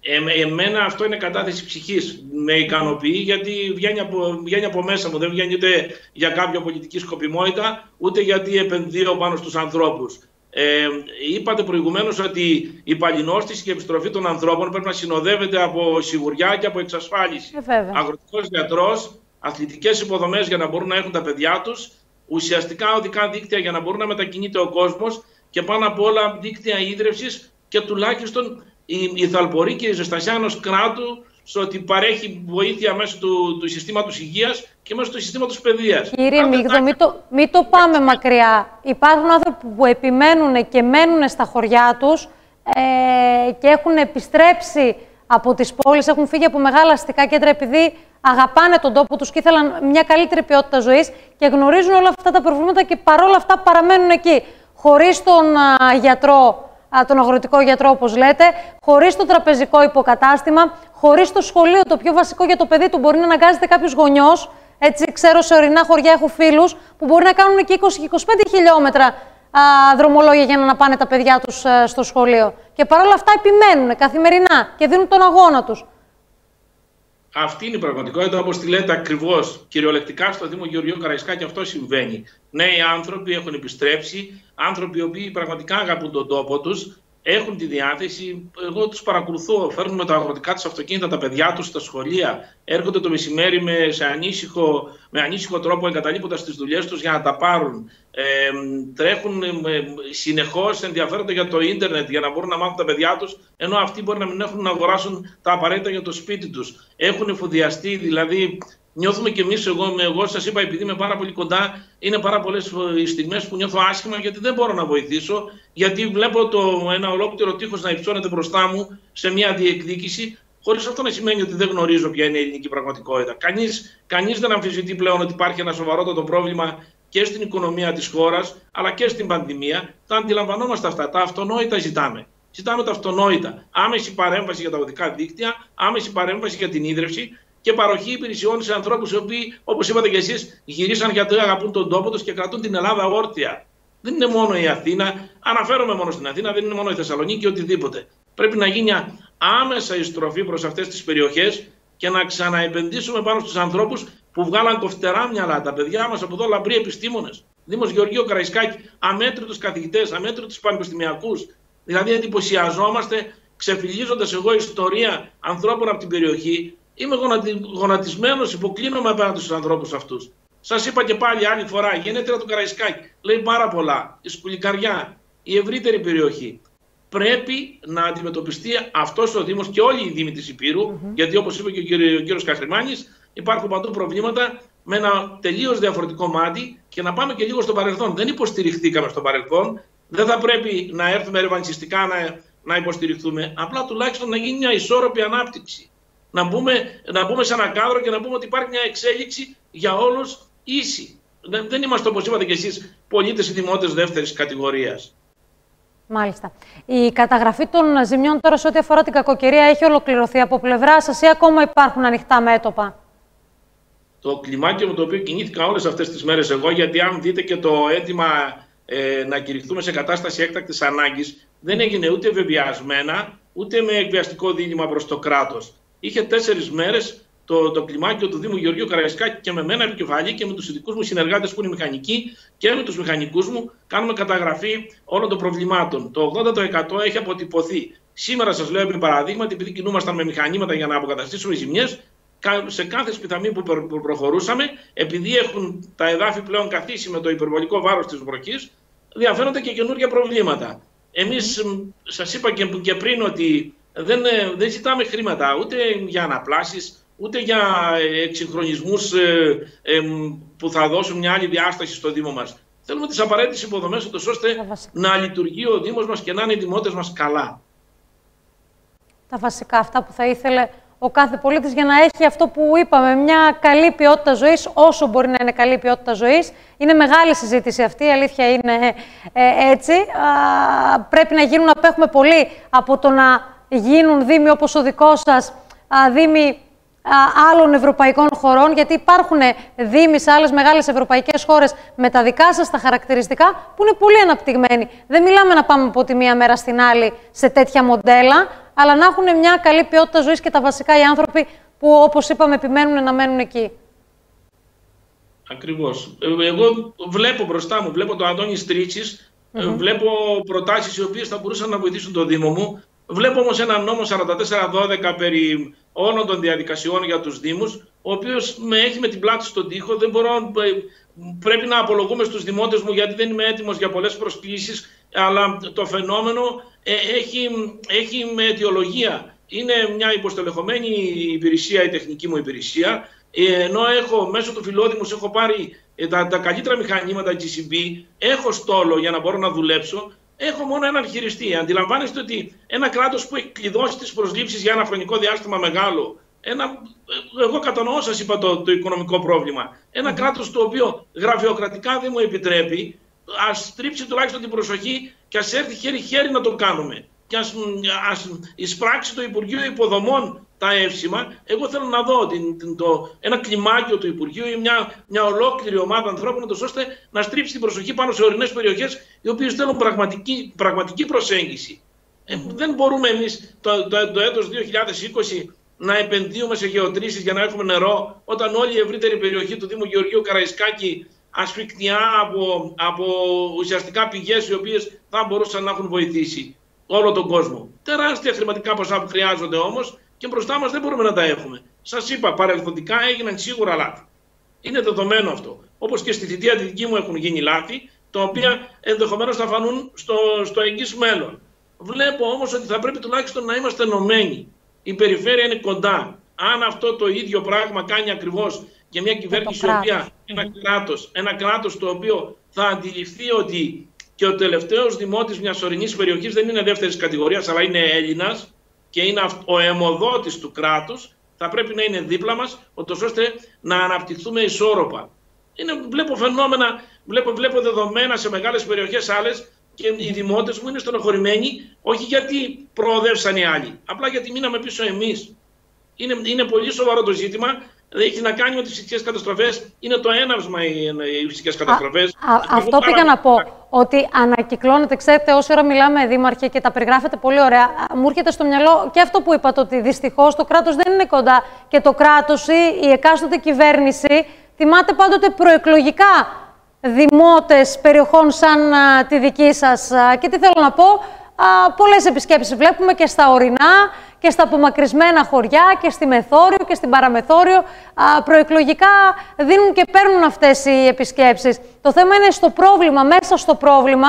Ε, εμένα αυτό είναι κατάθεση ψυχής. Με ικανοποιεί γιατί βγαίνει από, βγαίνει από μέσα μου. Δεν βγαίνει ούτε για κάποια πολιτική σκοπιμότητα, ούτε γιατί επενδύω πάνω στους ανθρώπους. Ε, είπατε προηγουμένως ότι η παλινόστηση και η επιστροφή των ανθρώπων πρέπει να συνοδεύεται από σιγουριά και από εξασφάλιση. Ε, Αγροτικός γιατρός, αθλητικές υποδομές για να μπορούν να έχουν τα παιδιά τους, ουσιαστικά οδικά δίκτυα για να μπορούν να μετακινείται ο κόσμος και πάνω απ' όλα δίκτυα ίδρυυση και τουλάχιστον η, η θαλπορή και η ζεστασιά ενό κράτου στο ότι παρέχει βοήθεια μέσω του, του συστήματος υγείας και μέσω του συστήματος παιδείας. Κύριε Μίγδο, μην το, μην το πάμε μακριά. Υπάρχουν άνθρωποι που επιμένουν και μένουν στα χωριά τους ε, και έχουν επιστρέψει από τις πόλεις, έχουν φύγει από μεγάλα αστικά κέντρα επειδή αγαπάνε τον τόπο τους και ήθελαν μια καλύτερη ποιότητα ζωής και γνωρίζουν όλα αυτά τα προβλήματα και παρόλα αυτά παραμένουν εκεί. Χωρίς τον α, γιατρό τον αγροτικό γιατρό, όπως λέτε, χωρίς το τραπεζικό υποκατάστημα, χωρίς το σχολείο, το πιο βασικό για το παιδί του. Μπορεί να αναγκάζεται κάποιος γονιός. Έτσι, ξέρω σε ορεινά χωριά έχω φίλους που μπορεί να κάνουν και 20 25 χιλιόμετρα α, δρομολόγια για να πάνε τα παιδιά τους στο σχολείο. Και παρόλα αυτά επιμένουν καθημερινά και δίνουν τον αγώνα τους. Αυτή είναι η πραγματικότητα, όπως τη λέτε ακριβώς. Κυριολεκτικά στο Δήμο Γεωργίου Καραϊσκάκη αυτό συμβαίνει. Νέοι άνθρωποι έχουν επιστρέψει, άνθρωποι οι οποίοι πραγματικά αγαπούν τον τόπο τους, έχουν τη διάθεση. Εγώ τους παρακολουθώ. Φέρνουν με τα αγροτικά τους αυτοκίνητα τα παιδιά τους στα σχολεία. Έρχονται το μεσημέρι με, σε ανήσυχο, με ανήσυχο τρόπο εγκαταλείποντας τις δουλειές τους για να τα πάρουν. Ε, τρέχουν ε, συνεχώς, ενδιαφέρονται για το ίντερνετ για να μπορούν να μάθουν τα παιδιά τους, ενώ αυτοί μπορεί να μην έχουν να αγοράσουν τα απαραίτητα για το σπίτι τους. Έχουν εφοδιαστεί, δηλαδή νιώθουμε κι εμείς, εγώ, εγώ σας είπα, επειδή είμαι πάρα πολύ κοντά, είναι πάρα πολλές στιγμές που νιώθω άσχημα γιατί δεν μπορώ να βοηθήσω. Γιατί βλέπω το, ένα ολόκληρο τείχος να υψώνεται μπροστά μου σε μια διεκδίκηση, χωρίς αυτό να σημαίνει ότι δεν γνωρίζω ποια είναι η ελληνική πραγματικότητα. Κανείς κανείς δεν αμφισβητεί πλέον ότι υπάρχει ένα σοβαρότατο πρόβλημα και στην οικονομία της χώρας, αλλά και στην πανδημία. Τα αντιλαμβανόμαστε αυτά. Τα αυτονόητα ζητάμε. Ζητάμε τα αυτονόητα. Άμεση παρέμβαση για τα οδικά δίκτυα, άμεση παρέμβαση για την ίδρυυση, και παροχή υπηρεσιών σε ανθρώπους οι οποίοι, όπως είπατε και εσείς, γυρίσαν γιατί αγαπούν τον τόπο τους και κρατούν την Ελλάδα όρθια. Δεν είναι μόνο η Αθήνα, αναφέρομαι μόνο στην Αθήνα, δεν είναι μόνο η Θεσσαλονίκη ή οτιδήποτε. Πρέπει να γίνει άμεσα η στροφή προς αυτές τις περιοχές και να ξαναεπενδύσουμε πάνω στους ανθρώπους που βγάλαν κοφτερά μυαλά. Τα παιδιά μας από εδώ λαμπροί επιστήμονες. Δήμος Γεωργίου Καραϊσκάκη, αμέτρητου καθηγητές, αμέτρητου πανεπιστημιακούς. Δηλαδή εντυπωσιαζόμαστε ξεφυλίζοντας εγώ ιστορία ανθρώπων από την περιοχή Είμαι γονατι... γονατισμένος, υποκλίνομαι απέναντι στους ανθρώπους αυτούς. Σας είπα και πάλι άλλη φορά, η γενέτειρα του Καραϊσκάκη λέει πάρα πολλά. Η Σκουλικαριά, η ευρύτερη περιοχή. Πρέπει να αντιμετωπιστεί αυτός ο Δήμος και όλοι οι Δήμοι της Υπήρου, γιατί όπως είπε και ο κύριο, κύριος Καχρημάνη, υπάρχουν παντού προβλήματα με ένα τελείως διαφορετικό μάτι και να πάμε και λίγο στο παρελθόν. Δεν υποστηριχθήκαμε στο παρελθόν. Δεν θα πρέπει να έρθουμε ρευανσιστικά να, να υποστηριχθούμε. Απλά τουλάχιστον να γίνει μια ισόρροπη ανάπτυξη να μπούμε, να μπούμε σε ένα κάδρο και να πούμε ότι υπάρχει μια εξέλιξη για όλους ίση. Δεν, δεν είμαστε, όπως είπατε και εσείς, πολίτες ή δημότες δεύτερης κατηγορίας. Μάλιστα. Η καταγραφή των ζημιών τώρα σε ό,τι αφορά την κακοκαιρία έχει ολοκληρωθεί από πλευρά σας ή ακόμα υπάρχουν ανοιχτά μέτωπα; Το κλιμάκιο με το οποίο κινήθηκα όλες αυτές τις μέρες εγώ, γιατί αν δείτε και το αίτημα ε, να κηρυχθούμε σε κατάσταση έκτακτης ανάγκης, δεν έγινε ούτε βεβαιασμένα, ούτε με εκβιαστικό δίλημα προς το κράτος είχε τέσσερις μέρες το, το κλιμάκιο του Δήμου Γεωργίου Καραϊσκάκη και με μένα επικεφαλή και με τους ειδικούς μου συνεργάτες που είναι μηχανικοί και με τους μηχανικούς μου κάνουμε καταγραφή όλων των προβλημάτων. Το 80% έχει αποτυπωθεί. Σήμερα σας λέω επί παραδείγματι, επειδή κινούμασταν με μηχανήματα για να αποκαταστήσουμε ζημιές, σε κάθε σπιταμή που προχωρούσαμε, επειδή έχουν τα εδάφη πλέον καθίσει με το υπερβολικό βάρος της βροχής, διαφαίνονται και καινούργια προβλήματα. Εμείς, σας είπα και, και πριν ότι δεν, ε, δεν ζητάμε χρήματα ούτε για αναπλάσεις, ούτε για εξυγχρονισμούς ε, ε, που θα δώσουν μια άλλη διάσταση στο Δήμο μας. Θέλουμε τις απαραίτητες υποδομές ώστε να λειτουργεί ο Δήμος μας και να είναι οι δημότες μας καλά. Τα βασικά αυτά που θα ήθελε ο κάθε πολίτης για να έχει αυτό που είπαμε, μια καλή ποιότητα ζωής, όσο μπορεί να είναι καλή ποιότητα ζωής. Είναι μεγάλη συζήτηση αυτή, η αλήθεια είναι έτσι. πρέπει να γίνουν, απέχουμε πολύ από το να γίνουν δήμοι όπως ο δικός σας, δήμοι άλλων ευρωπαϊκών χωρών, γιατί υπάρχουν δήμοι σε άλλες μεγάλες ευρωπαϊκές χώρες με τα δικά σας τα χαρακτηριστικά που είναι πολύ αναπτυγμένοι. Δεν μιλάμε να πάμε από τη μία μέρα στην άλλη σε τέτοια μοντέλα, αλλά να έχουν μια καλή ποιότητα ζωής και τα βασικά οι άνθρωποι που όπως είπαμε επιμένουν να μένουν εκεί. Ακριβώς. Ε, εγώ βλέπω μπροστά μου, βλέπω τον Αντώνη Στρίτσης Βλέπω προτάσεις οι οποίες θα μπορούσαν να βοηθήσουν το Δήμο μου. Βλέπω όμως ένα νόμο 4412 περί όλων των διαδικασιών για τους Δήμους, ο οποίος με έχει με την πλάτη στον τοίχο. Δεν μπορώ, ε, πρέπει να απολογούμε στους δημότες μου γιατί δεν είμαι έτοιμος για πολλές προσκλήσεις. Αλλά το φαινόμενο ε, έχει, έχει με αιτιολογία. Είναι μια υποστελεχωμένη υπηρεσία, η τεχνική μου υπηρεσία. Ε, ενώ έχω μέσω του φιλόδημου έχω πάρει ε, τα, τα καλύτερα μηχανήματα GCB, έχω στόλο για να μπορώ να δουλέψω, έχω μόνο έναν χειριστή. Αντιλαμβάνεστε ότι ένα κράτος που έχει κλειδώσει τις προσλήψεις για ένα χρονικό διάστημα μεγάλο, ένα, ε, εγώ κατανοώ, σας είπα το, το οικονομικό πρόβλημα. Ένα κράτος το οποίο γραφειοκρατικά δεν μου επιτρέπει, ας στρίψει τουλάχιστον την προσοχή και ας έρθει χέρι-χέρι να το κάνουμε. Και ας εισπράξει το Υπουργείο Υποδομών τα εύσημα. Εγώ θέλω να δω την, την, το, ένα κλιμάκιο του Υπουργείου ή μια, μια ολόκληρη ομάδα ανθρώπων, ώστε να στρίψει την προσοχή πάνω σε ορεινές περιοχές, οι οποίες θέλουν πραγματική, πραγματική προσέγγιση. Ε, δεν μπορούμε εμείς το, το, το έτος 2020 να επενδύουμε σε γεωτρήσεις για να έχουμε νερό, όταν όλη η ευρύτερη περιοχή του Δήμου Γεωργίου Καραϊσκάκη ασφικτιά από, από ουσιαστικά πηγές οι οποίες θα μπορούσαν να έχουν βοηθήσει όλο τον κόσμο. Τεράστια χρηματικά ποσά που χρειάζονται όμως και μπροστά μας δεν μπορούμε να τα έχουμε. Σας είπα, παρελθοντικά έγιναν σίγουρα λάθη. Είναι δεδομένο αυτό. Όπως και στη θητεία τη δική μου έχουν γίνει λάθη, τα οποία ενδεχομένως θα φανούν στο, στο εγγύς μέλλον. Βλέπω όμως ότι θα πρέπει τουλάχιστον να είμαστε ενωμένοι. Η περιφέρεια είναι κοντά. Αν αυτό το ίδιο πράγμα κάνει ακριβώς και μια κυβέρνηση, η οποία, ένα κράτος, ένα κράτος το οποίο θα αντιληφθεί ότι και ο τελευταίος δημότης μιας ορεινής περιοχής δεν είναι δεύτερης κατηγορίας, αλλά είναι Έλληνας, και είναι ο αιμοδότης του κράτους, θα πρέπει να είναι δίπλα μας, ώστε να αναπτυχθούμε ισόρροπα. Είναι, βλέπω φαινόμενα, βλέπω, βλέπω δεδομένα σε μεγάλες περιοχές άλλες και οι δημότες μου είναι στενοχωρημένοι, όχι γιατί προοδεύσαν οι άλλοι, απλά γιατί μείναμε πίσω εμείς. Είναι, είναι πολύ σοβαρό το ζήτημα έχει να κάνει με τις φυσικές καταστροφές. Είναι το έναυσμα οι φυσικές καταστροφές. Αυτό πήγα να πω. Ότι ανακυκλώνεται, ξέρετε, όση ώρα μιλάμε, Δήμαρχε, και τα περιγράφετε πολύ ωραία, μου έρχεται στο μυαλό και αυτό που είπατε, ότι δυστυχώς το κράτος δεν είναι κοντά. Και το κράτος ή η εκάστοτε κυβέρνηση θυμάται πάντοτε προεκλογικά δημότες περιοχών σαν τη δική σας. Και τι θέλω να πω, πολλές επισκέψεις βλέπουμε και στα ορεινά και στα απομακρυσμένα χωριά και στη Μεθόριο και στην Παραμεθόριο. Προεκλογικά δίνουν και παίρνουν αυτές οι επισκέψεις. Το θέμα είναι στο πρόβλημα, μέσα στο πρόβλημα,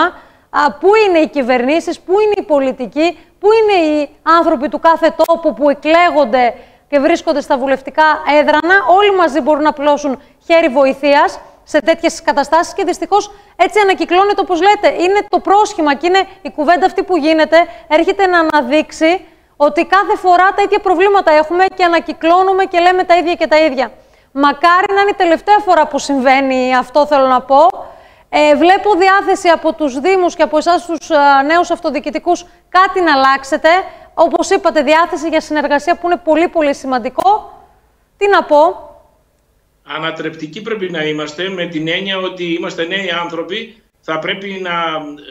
πού είναι οι κυβερνήσεις, πού είναι οι πολιτικοί, πού είναι οι άνθρωποι του κάθε τόπου που εκλέγονται και βρίσκονται στα βουλευτικά έδρανα. Όλοι μαζί μπορούν να πλώσουν χέρι βοηθείας σε τέτοιες καταστάσεις και δυστυχώς έτσι ανακυκλώνεται όπως λέτε. Είναι το πρόσχημα και είναι η κουβέντα αυτή που γίνεται, έρχεται να αναδείξει ότι κάθε φορά τα ίδια προβλήματα έχουμε και ανακυκλώνουμε και λέμε τα ίδια και τα ίδια. Μακάρι να είναι η τελευταία φορά που συμβαίνει αυτό, θέλω να πω. Ε, βλέπω διάθεση από τους Δήμους και από εσάς τους α, νέους αυτοδιοικητικούς κάτι να αλλάξετε. Όπως είπατε, διάθεση για συνεργασία που είναι πολύ πολύ σημαντικό. Τι να πω, ανατρεπτικοί πρέπει να είμαστε με την έννοια ότι είμαστε νέοι άνθρωποι θα πρέπει να,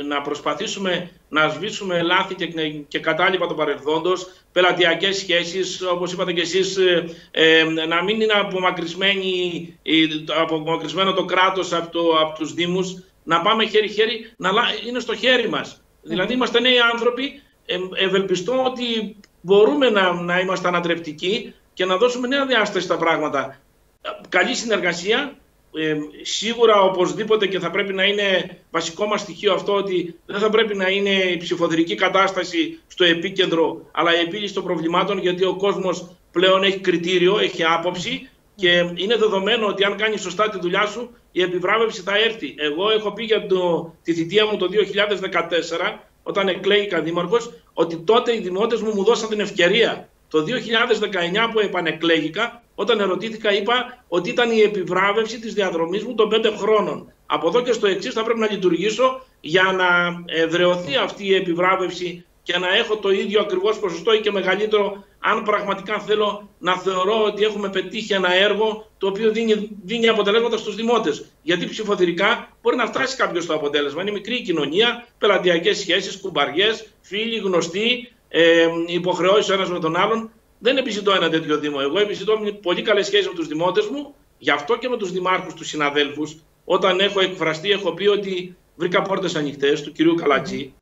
να προσπαθήσουμε να σβήσουμε λάθη και, και κατάλοιπα του παρελθόντος, πελατειακές σχέσεις, όπως είπατε και εσείς, ε, ε να μην είναι απομακρυσμένοι, απομακρυσμένο το κράτος από, το, από τους Δήμους, να πάμε χέρι-χέρι, να είναι στο χέρι μας. Δηλαδή είμαστε νέοι άνθρωποι, ε, ευελπιστώ ότι μπορούμε να, να είμαστε ανατρεπτικοί και να δώσουμε νέα διάσταση στα πράγματα καλή συνεργασία. Ε, σίγουρα οπωσδήποτε και θα πρέπει να είναι βασικό μας στοιχείο αυτό ότι δεν θα πρέπει να είναι η ψηφοδηρική κατάσταση στο επίκεντρο αλλά η επίλυση των προβλημάτων γιατί ο κόσμος πλέον έχει κριτήριο, έχει άποψη και είναι δεδομένο ότι αν κάνει σωστά τη δουλειά σου η επιβράβευση θα έρθει. Εγώ έχω πει για το, τη θητεία μου το 2014 όταν εκλέγηκα δήμαρχος ότι τότε οι δημότες μου μου δώσαν την ευκαιρία. Το 2019 που επανεκλέγηκα όταν ερωτήθηκα, είπα ότι ήταν η επιβράβευση της διαδρομής μου των πέντε χρόνων. Από εδώ και στο εξής θα πρέπει να λειτουργήσω για να εδρεωθεί αυτή η επιβράβευση και να έχω το ίδιο ακριβώς ποσοστό ή και μεγαλύτερο, αν πραγματικά θέλω να θεωρώ ότι έχουμε πετύχει ένα έργο το οποίο δίνει, δίνει αποτελέσματα στους δημότες. Γιατί ψηφοδηρικά μπορεί να φτάσει κάποιος στο αποτέλεσμα. Είναι μικρή κοινωνία, πελατειακές σχέσεις, κουμπαριές, φίλοι, γνωστοί, ε, υποχρεώσεις ο ένας με τον άλλον. Δεν επιζητώ ένα τέτοιο Δήμο. Εγώ επιζητώ πολύ καλέ σχέσει με τους δημότες μου, γι' αυτό και με τους δημάρχους, τους συναδέλφους. Όταν έχω εκφραστεί, έχω πει ότι βρήκα πόρτες ανοιχτές του κυρίου Καλατζή,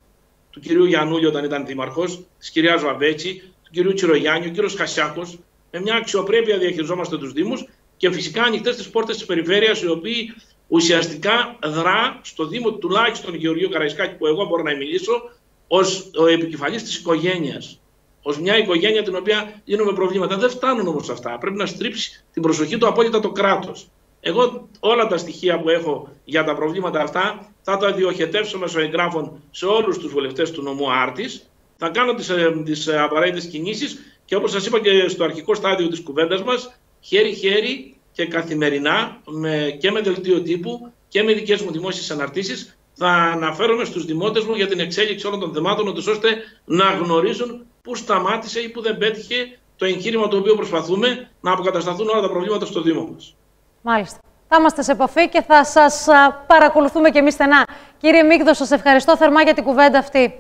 του κυρίου Γιανούλη όταν ήταν δήμαρχος, της κυρίας Βαβέτσι, του κυρίου Τσιρογιάννη, ο κύριος Χασιάκος. Με μια αξιοπρέπεια διαχειριζόμαστε τους Δήμους και φυσικά ανοιχτές τις πόρτες της περιφέρειας, οι οποίοι ουσιαστικά δρά στο Δήμο τουλάχιστον Γεωργίου Καραϊσκάκη, που εγώ μπορώ να μιλήσω, ως ο επικεφαλής της οικογένειας. Ω μια οικογένεια την οποία λύνουμε προβλήματα. Δεν φτάνουν όμως αυτά. Πρέπει να στρίψει την προσοχή του απόλυτα το κράτος. Εγώ όλα τα στοιχεία που έχω για τα προβλήματα αυτά θα τα διοχετεύσω μέσω εγγράφων σε όλους τους βουλευτές του νομού Άρτης. Θα κάνω τις, ε, τις ε, απαραίτητες κινήσεις και όπως σας είπα και στο αρχικό στάδιο της κουβέντας μας, χέρι-χέρι και καθημερινά με, και με δελτίο τύπου και με δικές μου δημόσιες αναρτήσεις θα αναφέρομαι στους δημότες μου για την εξέλιξη όλων των θεμάτων ώστε να γνωρίζουν πού σταμάτησε ή πού δεν πέτυχε το εγχείρημα το οποίο προσπαθούμε να αποκατασταθούν όλα τα προβλήματα στο Δήμο μας. Μάλιστα. Θα είμαστε σε επαφή και θα σας παρακολουθούμε και εμείς στενά. Κύριε Μίγδο, σας ευχαριστώ θερμά για την κουβέντα αυτή.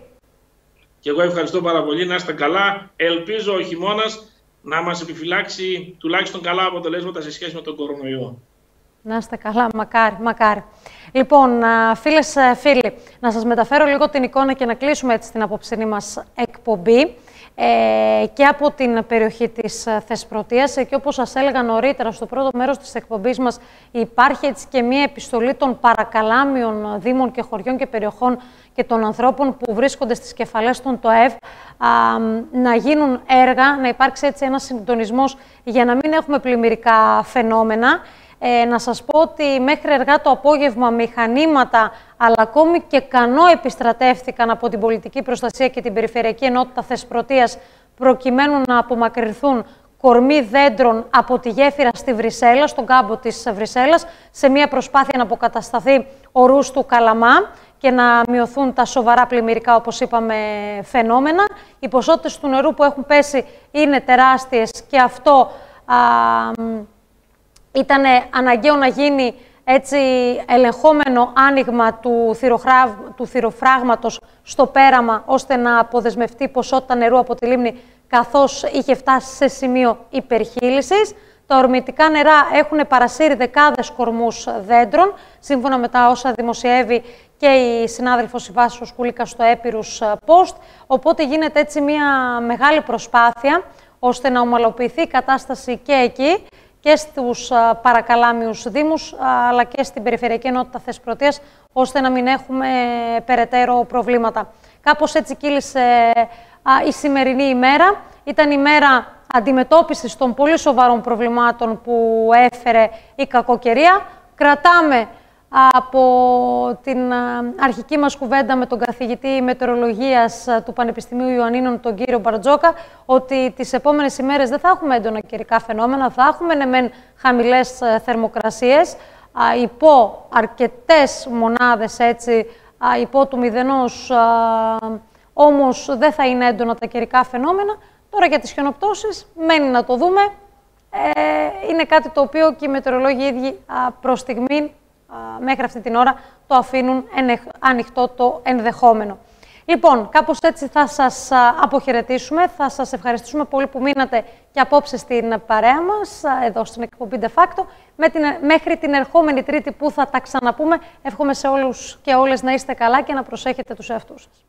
Και εγώ ευχαριστώ πάρα πολύ. Να είστε καλά. Ελπίζω ο χειμώνας να μας επιφυλάξει τουλάχιστον καλά αποτελέσματα σε σχέση με τον κορονοϊό. Να είστε καλά, μακάρι, μακάρι. Λοιπόν, φίλες, φίλοι, να σας μεταφέρω λίγο την εικόνα και να κλείσουμε έτσι την απόψηνή μας εκπομπή ε, και από την περιοχή της ε, Θεσπρωτείας. Και όπως σας έλεγα νωρίτερα στο πρώτο μέρος της εκπομπής μας υπάρχει έτσι και μία επιστολή των παρακαλάμιων δήμων και χωριών και περιοχών και των ανθρώπων που βρίσκονται στις κεφαλές των ΤΟΕΒ να γίνουν έργα, να υπάρξει έτσι ένας συντονισμός για να μην έχουμε πλημμυρικά φαινόμενα. Ε, να σας πω ότι μέχρι αργά το απόγευμα μηχανήματα αλλά ακόμη και κανό επιστρατεύθηκαν από την πολιτική προστασία και την περιφερειακή ενότητα Θεσπρωτείας προκειμένου να απομακρυνθούν κορμί δέντρων από τη γέφυρα στη Βρυσέλα, στον κάμπο της Βρυσέλας, σε μια προσπάθεια να αποκατασταθεί ο ρούς του Καλαμά και να μειωθούν τα σοβαρά πλημμυρικά, όπως είπαμε, φαινόμενα. Οι ποσότητες του νερού που έχουν πέσει είναι τεράστιες και αυτό α, ήταν αναγκαίο να γίνει έτσι ελεγχόμενο άνοιγμα του, του θηροφράγματος στο πέραμα, ώστε να αποδεσμευτεί ποσότητα νερού από τη λίμνη, καθώς είχε φτάσει σε σημείο υπερχείλησης. Τα ορμητικά νερά έχουν παρασύρει δεκάδες κορμούς δέντρων, σύμφωνα με τα όσα δημοσιεύει και η συνάδελφος Ιβάσος Κούλικα στο Έπειρους Post. Οπότε γίνεται έτσι μια μεγάλη προσπάθεια, ώστε να ομαλοποιηθεί η κατάσταση και εκεί και στους παρακαλάμιους δήμους, αλλά και στην Περιφερειακή Ενότητα Θεσπρωτείας, ώστε να μην έχουμε περαιτέρω προβλήματα. Κάπως έτσι κύλησε η σημερινή ημέρα. Ήταν η μέρα αντιμετώπισης των πολύ σοβαρών προβλημάτων που έφερε η κακοκαιρία. Κρατάμε από την αρχική μας κουβέντα με τον καθηγητή μετεωρολογίας του Πανεπιστημίου Ιωαννίνων, τον κύριο Μπαρτζόκα, ότι τις επόμενες ημέρες δεν θα έχουμε έντονα καιρικά φαινόμενα, θα έχουμε ναι μεν χαμηλές θερμοκρασίες, υπό αρκετές μονάδες έτσι, υπό του μηδενός, όμως δεν θα είναι έντονα τα καιρικά φαινόμενα. Τώρα για τις χιονοπτώσεις, μένει να το δούμε. Ε, είναι κάτι το οποίο και οι μετεωρολόγοι ίδιοι προς στιγμή μέχρι αυτή την ώρα το αφήνουν ανοιχτό το ενδεχόμενο. Λοιπόν, κάπως έτσι θα σας αποχαιρετήσουμε. Θα σας ευχαριστήσουμε πολύ που μείνατε και απόψε στην παρέα μας, εδώ στην εκπομπή De Facto. Με την, μέχρι την ερχόμενη Τρίτη που θα τα ξαναπούμε, εύχομαι σε όλους και όλες να είστε καλά και να προσέχετε τους εαυτούς σας.